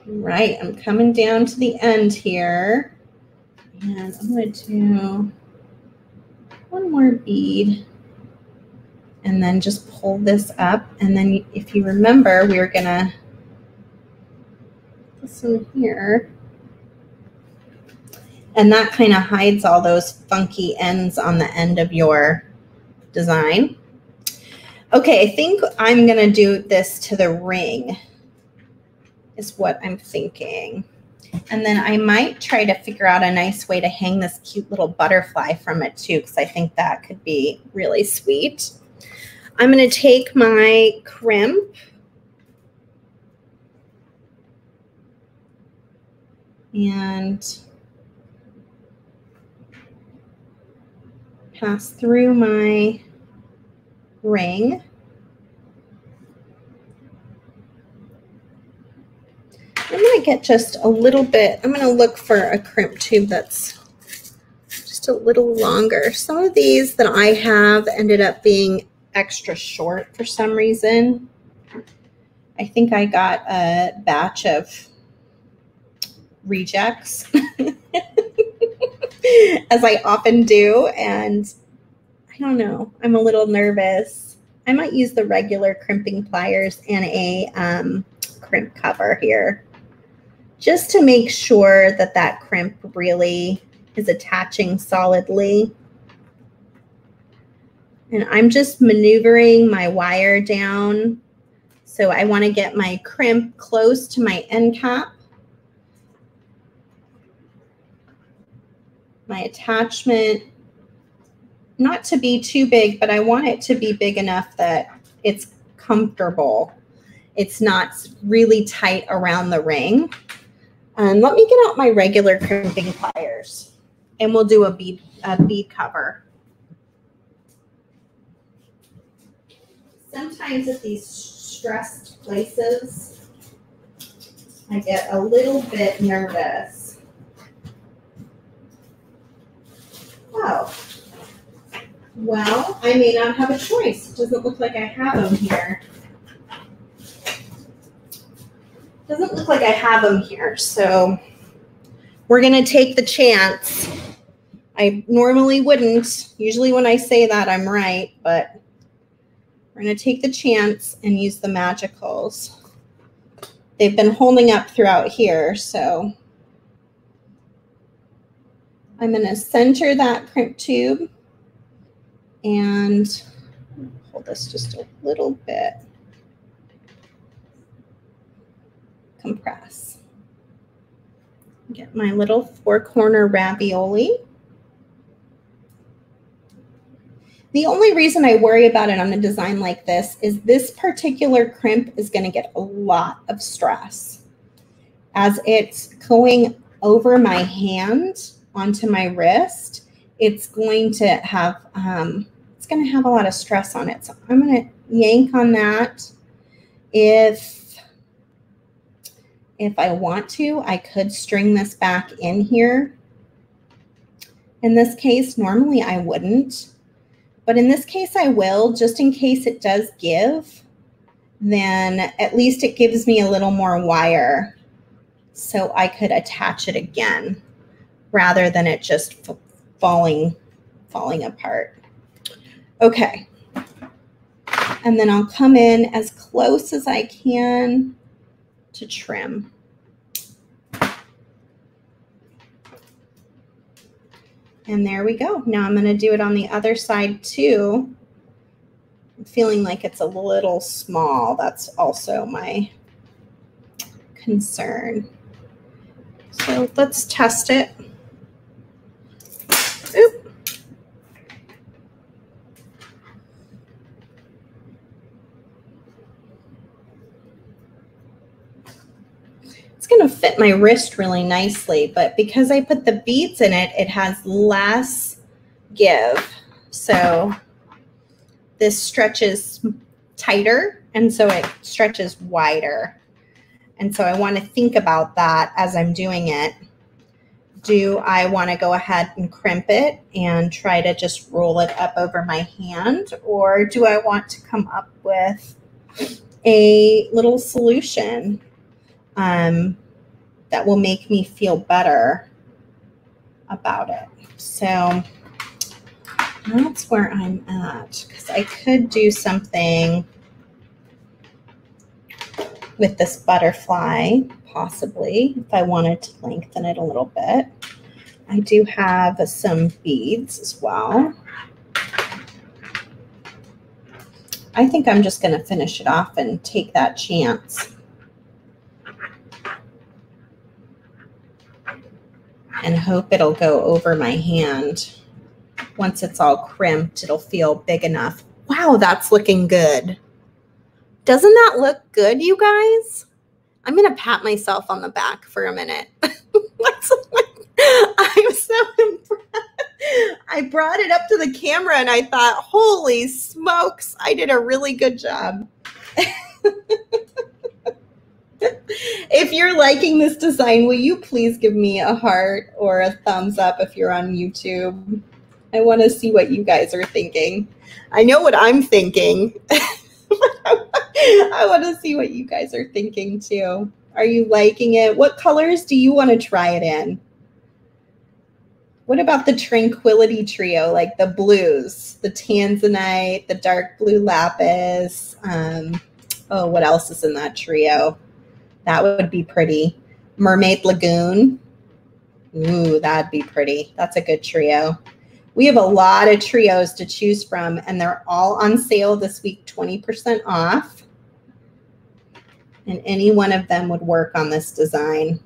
Right, I'm coming down to the end here. And I'm going to do one more bead and then just pull this up. And then if you remember, we are gonna this one here. And that kind of hides all those funky ends on the end of your design. Okay, I think I'm gonna do this to the ring is what I'm thinking. And then I might try to figure out a nice way to hang this cute little butterfly from it too, because I think that could be really sweet. I'm going to take my crimp and pass through my ring. I'm going to get just a little bit, I'm going to look for a crimp tube that's just a little longer. Some of these that I have ended up being extra short for some reason. I think I got a batch of rejects, *laughs* as I often do. And I don't know, I'm a little nervous. I might use the regular crimping pliers and a um, crimp cover here just to make sure that that crimp really is attaching solidly. And I'm just maneuvering my wire down. So I want to get my crimp close to my end cap. My attachment, not to be too big, but I want it to be big enough that it's comfortable. It's not really tight around the ring. And let me get out my regular crimping pliers and we'll do a bead, a bead cover. Sometimes at these stressed places, I get a little bit nervous. Oh, well, I may not have a choice. It doesn't look like I have them here. Doesn't look like I have them here, so we're going to take the chance I normally wouldn't. Usually when I say that, I'm right, but we're going to take the chance and use the magicals. They've been holding up throughout here, so I'm going to center that crimp tube and hold this just a little bit. Compress. Get my little four corner ravioli. The only reason I worry about it on a design like this is this particular crimp is going to get a lot of stress. As it's going over my hand onto my wrist, it's going to have um, it's going to have a lot of stress on it. So I'm going to yank on that. If if I want to, I could string this back in here. In this case, normally I wouldn't. But in this case, I will, just in case it does give, then at least it gives me a little more wire so I could attach it again rather than it just falling, falling apart. Okay. And then I'll come in as close as I can to trim. And there we go. Now I'm going to do it on the other side too. I'm feeling like it's a little small. That's also my concern. So let's test it. Oop. It's going to fit my wrist really nicely, but because I put the beads in it, it has less give. So this stretches tighter and so it stretches wider. And so I want to think about that as I'm doing it. Do I want to go ahead and crimp it and try to just roll it up over my hand? Or do I want to come up with a little solution um, that will make me feel better about it. So that's where I'm at because I could do something with this butterfly, possibly, if I wanted to lengthen it a little bit. I do have some beads as well. I think I'm just going to finish it off and take that chance. And hope it'll go over my hand. Once it's all crimped, it'll feel big enough. Wow, that's looking good. Doesn't that look good, you guys? I'm going to pat myself on the back for a minute. *laughs* I'm so impressed. I brought it up to the camera and I thought, holy smokes, I did a really good job. *laughs* if you're liking this design, will you please give me a heart or a thumbs up if you're on YouTube? I want to see what you guys are thinking. I know what I'm thinking. *laughs* I want to see what you guys are thinking too. Are you liking it? What colors do you want to try it in? What about the Tranquility Trio, like the blues, the Tanzanite, the dark blue lapis? Um, oh, what else is in that trio? That would be pretty. Mermaid Lagoon. Ooh, that'd be pretty. That's a good trio. We have a lot of trios to choose from, and they're all on sale this week, 20% off. And any one of them would work on this design.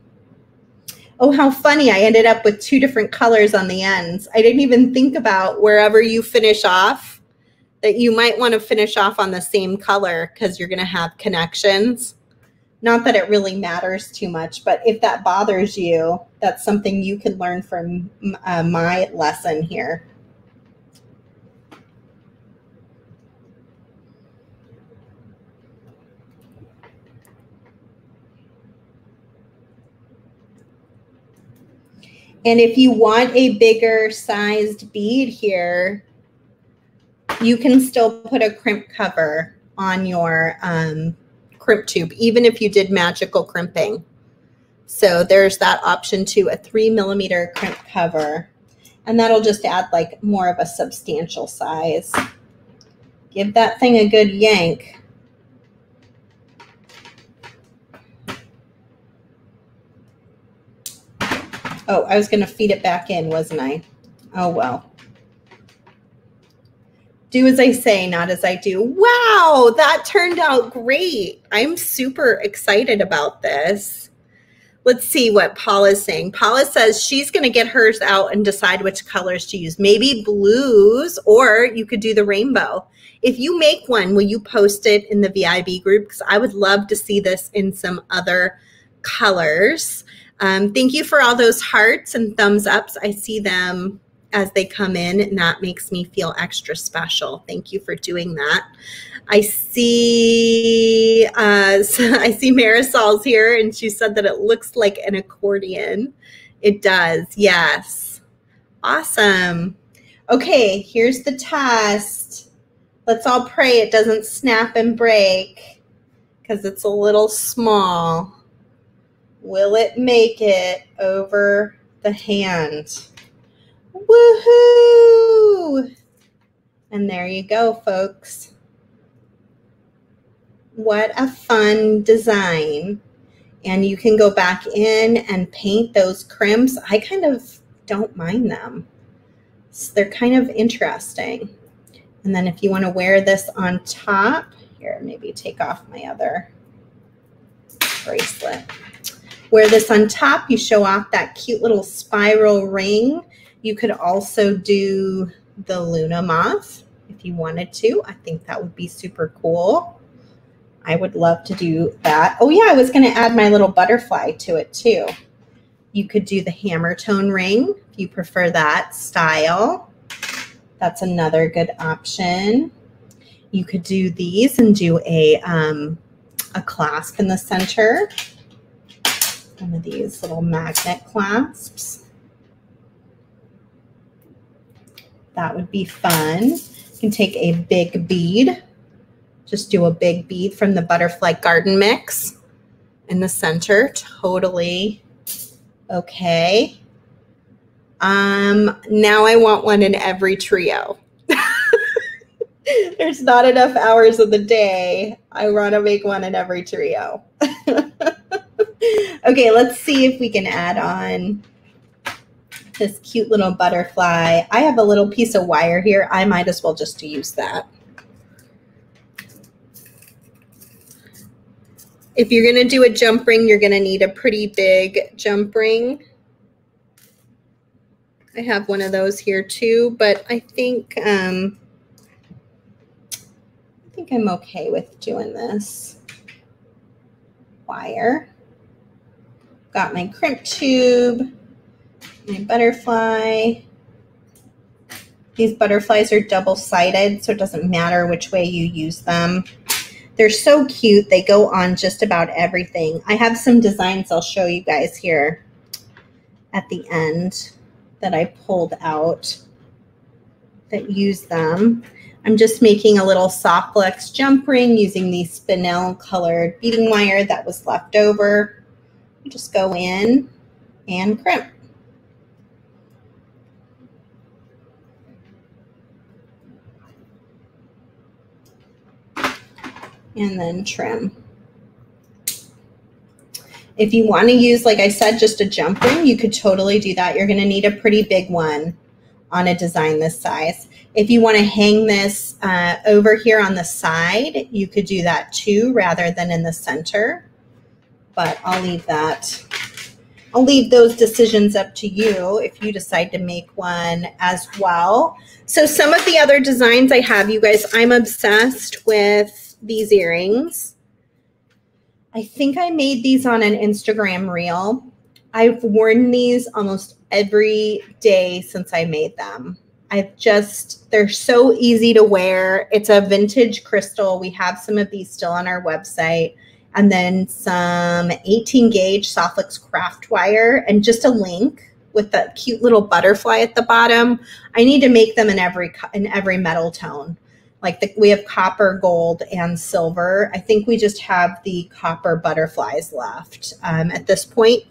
Oh, how funny. I ended up with two different colors on the ends. I didn't even think about wherever you finish off that you might want to finish off on the same color because you're going to have connections not that it really matters too much, but if that bothers you, that's something you can learn from uh, my lesson here. And if you want a bigger sized bead here, you can still put a crimp cover on your um, crimp tube, even if you did magical crimping. So there's that option to a three millimeter crimp cover. And that'll just add like more of a substantial size. Give that thing a good yank. Oh, I was going to feed it back in, wasn't I? Oh, well. Do as I say, not as I do. Wow, that turned out great. I'm super excited about this. Let's see what Paula's saying. Paula says she's going to get hers out and decide which colors to use. Maybe blues, or you could do the rainbow. If you make one, will you post it in the VIB group? Because I would love to see this in some other colors. Um, thank you for all those hearts and thumbs ups. I see them as they come in, and that makes me feel extra special. Thank you for doing that. I see, uh, *laughs* I see Marisol's here, and she said that it looks like an accordion. It does, yes. Awesome. Okay, here's the test. Let's all pray it doesn't snap and break because it's a little small. Will it make it over the hand? Woohoo! And there you go, folks. What a fun design. And you can go back in and paint those crimps. I kind of don't mind them. So they're kind of interesting. And then if you want to wear this on top, here, maybe take off my other bracelet. Wear this on top, you show off that cute little spiral ring. You could also do the Luna moth if you wanted to. I think that would be super cool. I would love to do that. Oh yeah, I was going to add my little butterfly to it too. You could do the hammer tone ring if you prefer that style. That's another good option. You could do these and do a, um, a clasp in the center. One of these little magnet clasps. That would be fun. You can take a big bead. Just do a big bead from the Butterfly Garden Mix in the center. Totally okay. Um, now I want one in every trio. *laughs* There's not enough hours of the day. I want to make one in every trio. *laughs* okay, let's see if we can add on this cute little butterfly. I have a little piece of wire here. I might as well just use that. If you're going to do a jump ring, you're going to need a pretty big jump ring. I have one of those here too, but I think um, I think I'm okay with doing this wire. Got my crimp tube my butterfly. These butterflies are double-sided, so it doesn't matter which way you use them. They're so cute. They go on just about everything. I have some designs I'll show you guys here at the end that I pulled out that use them. I'm just making a little soft flex jump ring using the spinel colored beading wire that was left over. Just go in and crimp. And then trim. If you want to use, like I said, just a jump ring, you could totally do that. You're going to need a pretty big one on a design this size. If you want to hang this uh, over here on the side, you could do that too rather than in the center. But I'll leave that. I'll leave those decisions up to you if you decide to make one as well. So some of the other designs I have, you guys, I'm obsessed with these earrings. I think I made these on an Instagram reel. I've worn these almost every day since I made them. I've just, they're so easy to wear. It's a vintage crystal. We have some of these still on our website. And then some 18 gauge Soft Flex craft wire and just a link with that cute little butterfly at the bottom. I need to make them in every in every metal tone like the, we have copper, gold, and silver. I think we just have the copper butterflies left um, at this point.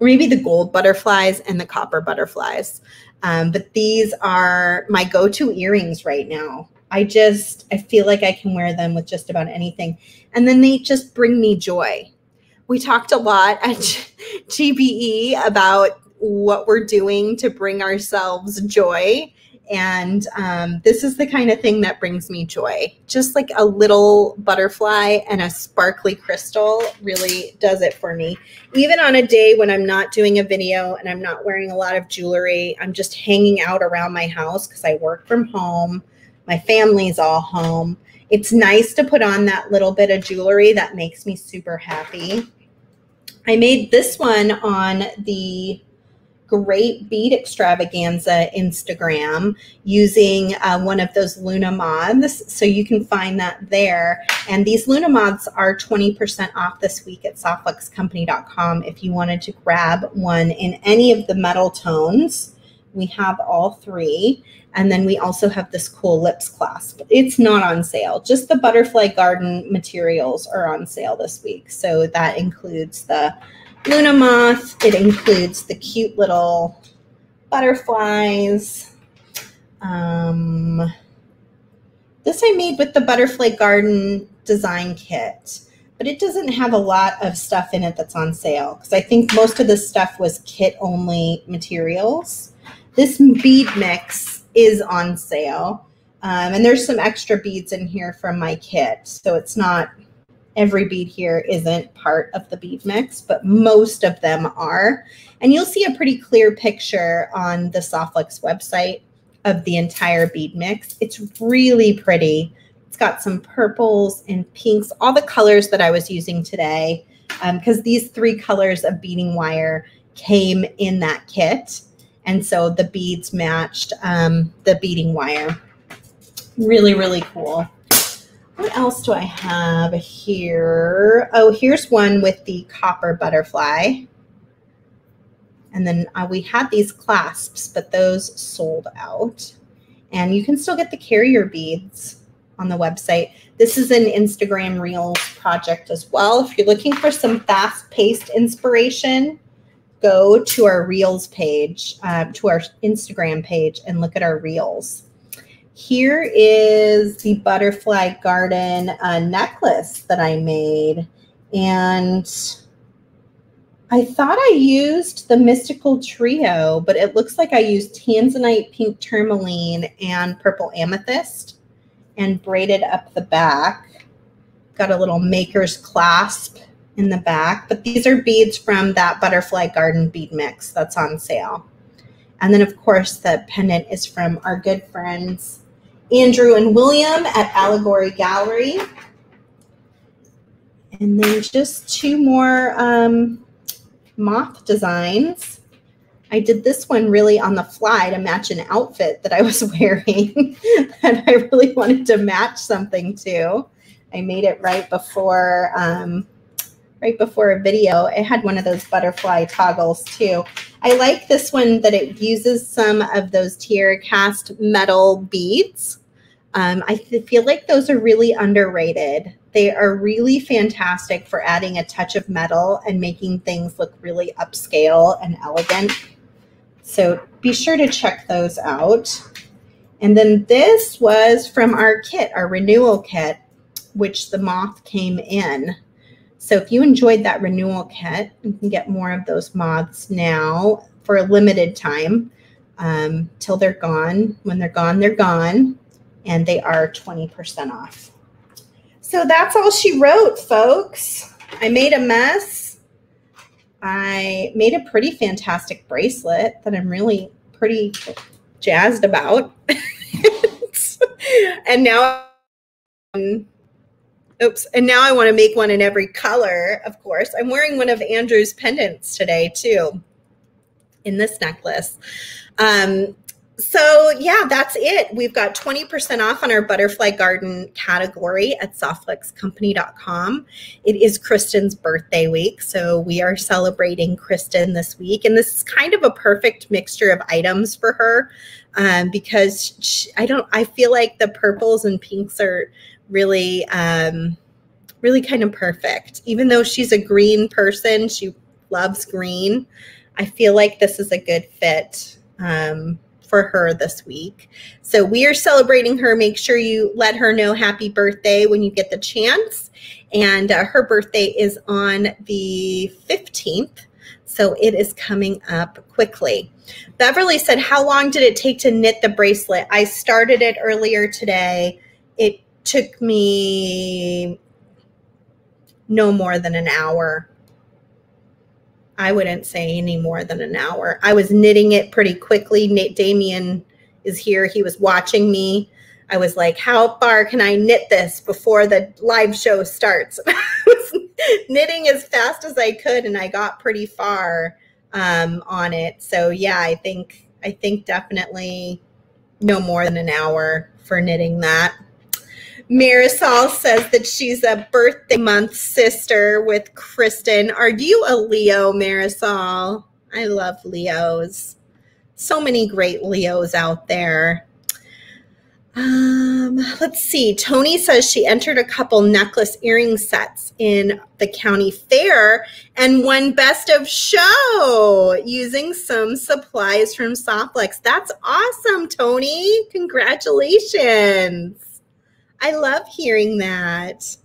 or maybe the gold butterflies and the copper butterflies. Um, but these are my go-to earrings right now. I just I feel like I can wear them with just about anything, and then they just bring me joy. We talked a lot at GBE about what we're doing to bring ourselves joy and um, this is the kind of thing that brings me joy. Just like a little butterfly and a sparkly crystal really does it for me. Even on a day when I'm not doing a video and I'm not wearing a lot of jewelry, I'm just hanging out around my house because I work from home. My family's all home. It's nice to put on that little bit of jewelry that makes me super happy. I made this one on the great bead extravaganza Instagram using uh, one of those Luna moths. So you can find that there. And these Luna moths are 20% off this week at softflexcompany.com if you wanted to grab one in any of the metal tones. We have all three. And then we also have this cool lips clasp. It's not on sale. Just the Butterfly Garden materials are on sale this week. So that includes the Luna moth. It includes the cute little butterflies. Um, this I made with the Butterfly Garden design kit, but it doesn't have a lot of stuff in it that's on sale because I think most of the stuff was kit only materials. This bead mix is on sale. Um, and there's some extra beads in here from my kit. So it's not every bead here isn't part of the bead mix, but most of them are. And you'll see a pretty clear picture on the Soft Flex website of the entire bead mix. It's really pretty. It's got some purples and pinks, all the colors that I was using today, because um, these three colors of beading wire came in that kit. And so the beads matched um, the beading wire. Really, really cool. What else do I have here? Oh, here's one with the copper butterfly. And then uh, we had these clasps, but those sold out. And you can still get the carrier beads on the website. This is an Instagram Reels project as well. If you're looking for some fast-paced inspiration, go to our Reels page, uh, to our Instagram page, and look at our Reels. Here is the butterfly garden uh, necklace that I made. And I thought I used the mystical trio, but it looks like I used tanzanite, pink tourmaline, and purple amethyst and braided up the back. Got a little maker's clasp in the back, but these are beads from that butterfly garden bead mix that's on sale. And then, of course, the pendant is from our good friends Andrew and William at Allegory Gallery. And then just two more um, moth designs. I did this one really on the fly to match an outfit that I was *laughs* wearing *laughs* that I really wanted to match something to. I made it right before um, right before a video. It had one of those butterfly toggles too. I like this one that it uses some of those TierraCast metal beads. Um, I feel like those are really underrated. They are really fantastic for adding a touch of metal and making things look really upscale and elegant. So be sure to check those out. And then this was from our kit, our renewal kit, which the moth came in. So if you enjoyed that renewal kit, you can get more of those moths now for a limited time um, till they're gone. When they're gone, they're gone and they are 20% off. So that's all she wrote, folks. I made a mess. I made a pretty fantastic bracelet that I'm really pretty jazzed about. *laughs* and now, um, oops, and now I want to make one in every color, of course. I'm wearing one of Andrew's pendants today, too, in this necklace. Um, so yeah, that's it. We've got 20% off on our butterfly garden category at softflexcompany.com. It is Kristen's birthday week, so we are celebrating Kristen this week. And this is kind of a perfect mixture of items for her um, because she, I don't, I feel like the purples and pinks are really, um, really kind of perfect. Even though she's a green person, she loves green. I feel like this is a good fit um, for her this week. So we are celebrating her. Make sure you let her know happy birthday when you get the chance. And uh, her birthday is on the 15th. So it is coming up quickly. Beverly said, How long did it take to knit the bracelet? I started it earlier today. It took me no more than an hour. I wouldn't say any more than an hour. I was knitting it pretty quickly. Nate Damien is here. He was watching me. I was like, how far can I knit this before the live show starts? *laughs* I was knitting as fast as I could and I got pretty far um, on it. So yeah, I think I think definitely no more than an hour for knitting that. Marisol says that she's a birthday month sister with Kristen. Are you a Leo, Marisol? I love Leos. So many great Leos out there. Um, let's see. Tony says she entered a couple necklace earring sets in the county fair and won best of show using some supplies from Softflex. That's awesome, Tony. Congratulations. I love hearing that.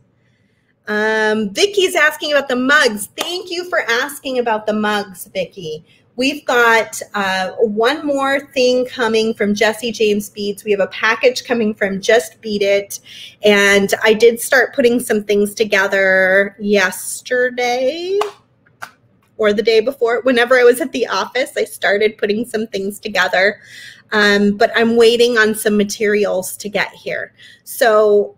Um, Vicky's asking about the mugs. Thank you for asking about the mugs, Vicky. We've got uh, one more thing coming from Jesse James Beads. We have a package coming from Just Bead It. And I did start putting some things together yesterday or the day before. Whenever I was at the office, I started putting some things together um, but I'm waiting on some materials to get here. So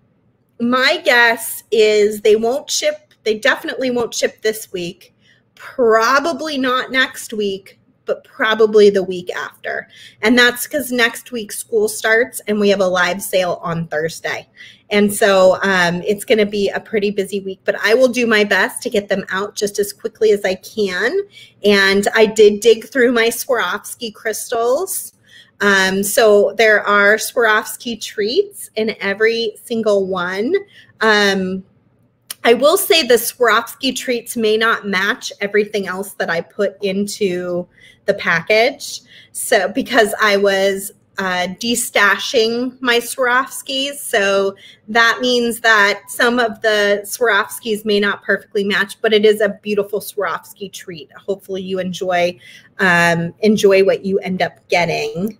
my guess is they won't ship, they definitely won't ship this week, probably not next week, but probably the week after. And that's because next week school starts and we have a live sale on Thursday. And so um, it's going to be a pretty busy week, but I will do my best to get them out just as quickly as I can. And I did dig through my Swarovski crystals. Um, so there are Swarovski treats in every single one. Um, I will say the Swarovski treats may not match everything else that I put into the package. So because I was uh, destashing my Swarovskis. So that means that some of the Swarovskis may not perfectly match, but it is a beautiful Swarovski treat. Hopefully you enjoy um, enjoy what you end up getting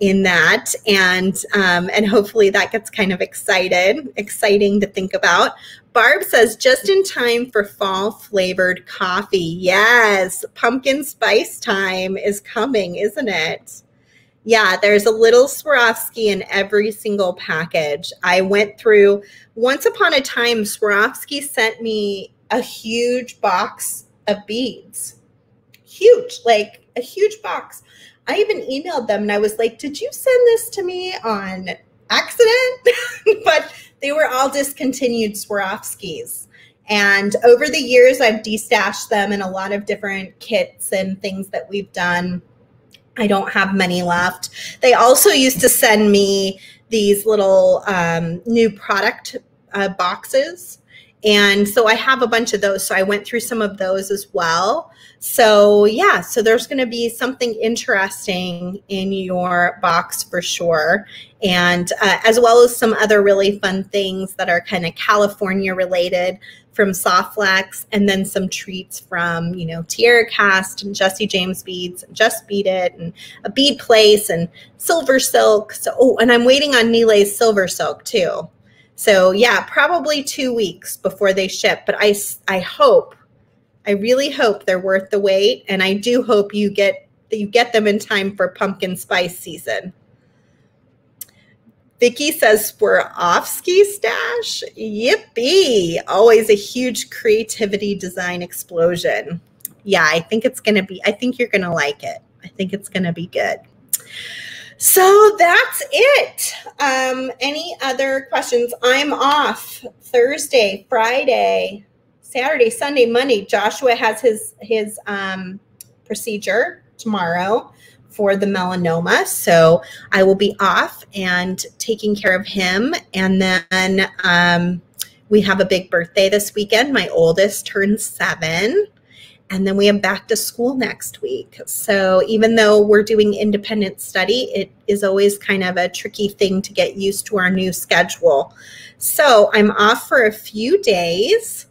in that. And um, and hopefully that gets kind of excited exciting to think about. Barb says just in time for fall flavored coffee. Yes pumpkin spice time is coming isn't it? Yeah there's a little Swarovski in every single package. I went through once upon a time Swarovski sent me a huge box of beads. Huge like a huge box I even emailed them and I was like, Did you send this to me on accident? *laughs* but they were all discontinued Swarovskis. And over the years, I've destashed them in a lot of different kits and things that we've done. I don't have many left. They also used to send me these little um, new product uh, boxes. And so I have a bunch of those. So I went through some of those as well. So, yeah, so there's going to be something interesting in your box for sure. And uh, as well as some other really fun things that are kind of California related from Softflex, and then some treats from, you know, TierraCast and Jesse James Beads, and Just Bead It, and a bead place, and Silver Silk. So, oh, and I'm waiting on Nile's Silver Silk too. So, yeah, probably two weeks before they ship. But I, I hope I really hope they're worth the wait, and I do hope you get that you get them in time for pumpkin spice season. Vicky says Swarovski stash. Yippee! Always a huge creativity design explosion. Yeah, I think it's gonna be. I think you're gonna like it. I think it's gonna be good. So that's it. Um, any other questions? I'm off Thursday, Friday, Saturday, Sunday, Monday, Joshua has his his um, procedure tomorrow for the melanoma. So I will be off and taking care of him. And then um, we have a big birthday this weekend. My oldest turns seven. And then we have back to school next week. So even though we're doing independent study, it is always kind of a tricky thing to get used to our new schedule. So I'm off for a few days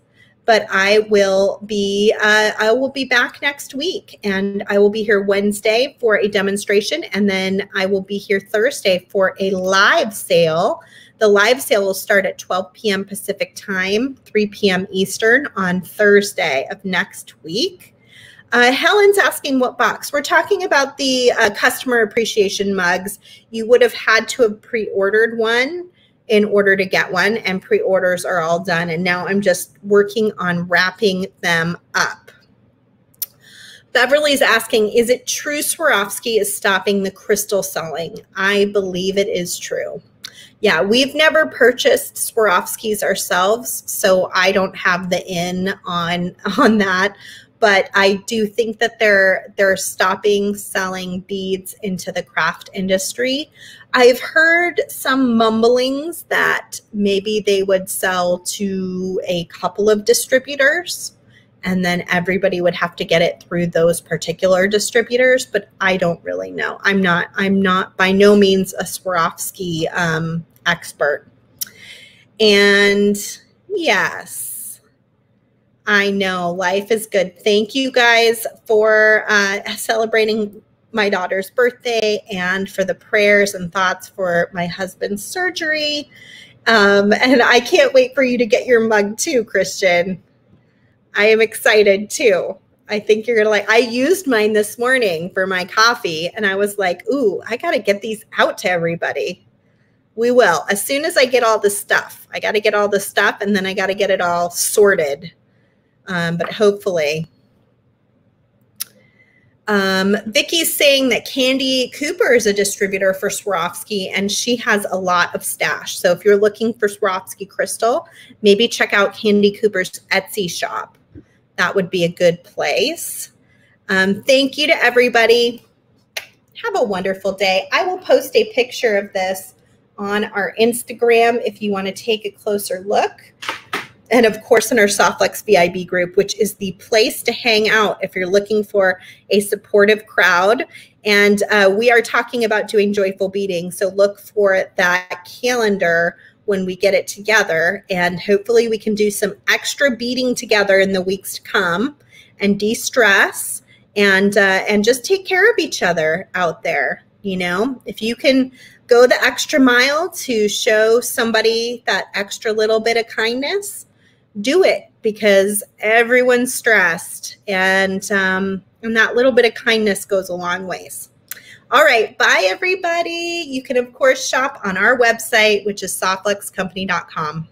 but I will be uh, I will be back next week, and I will be here Wednesday for a demonstration, and then I will be here Thursday for a live sale. The live sale will start at 12 p.m. Pacific time, 3 p.m. Eastern on Thursday of next week. Uh, Helen's asking what box. We're talking about the uh, customer appreciation mugs. You would have had to have pre-ordered one in order to get one, and pre orders are all done. And now I'm just working on wrapping them up. Beverly's asking, is it true Swarovski is stopping the crystal selling? I believe it is true. Yeah, we've never purchased Swarovskis ourselves, so I don't have the in on *laughs* on that but I do think that they're they're stopping selling beads into the craft industry. I've heard some mumblings that maybe they would sell to a couple of distributors and then everybody would have to get it through those particular distributors but i don't really know i'm not i'm not by no means a swarovski um, expert and yes I know life is good. Thank you guys for uh, celebrating my daughter's birthday and for the prayers and thoughts for my husband's surgery. Um, and I can't wait for you to get your mug too, Christian. I am excited too. I think you're gonna like. I used mine this morning for my coffee, and I was like, "Ooh, I gotta get these out to everybody." We will as soon as I get all the stuff. I got to get all the stuff, and then I got to get it all sorted um, but hopefully. Um, Vicky's saying that Candy Cooper is a distributor for Swarovski and she has a lot of stash. So if you're looking for Swarovski crystal, maybe check out Candy Cooper's Etsy shop. That would be a good place. Um, thank you to everybody. Have a wonderful day. I will post a picture of this on our Instagram if you want to take a closer look and of course in our Softflex VIB group, which is the place to hang out if you're looking for a supportive crowd. And uh, we are talking about doing joyful beating. So look for that calendar when we get it together. And hopefully we can do some extra beating together in the weeks to come and de-stress and uh, and just take care of each other out there. You know, if you can go the extra mile to show somebody that extra little bit of kindness, do it because everyone's stressed and um, and that little bit of kindness goes a long ways. All right bye everybody. You can of course shop on our website which is softflexcompany.com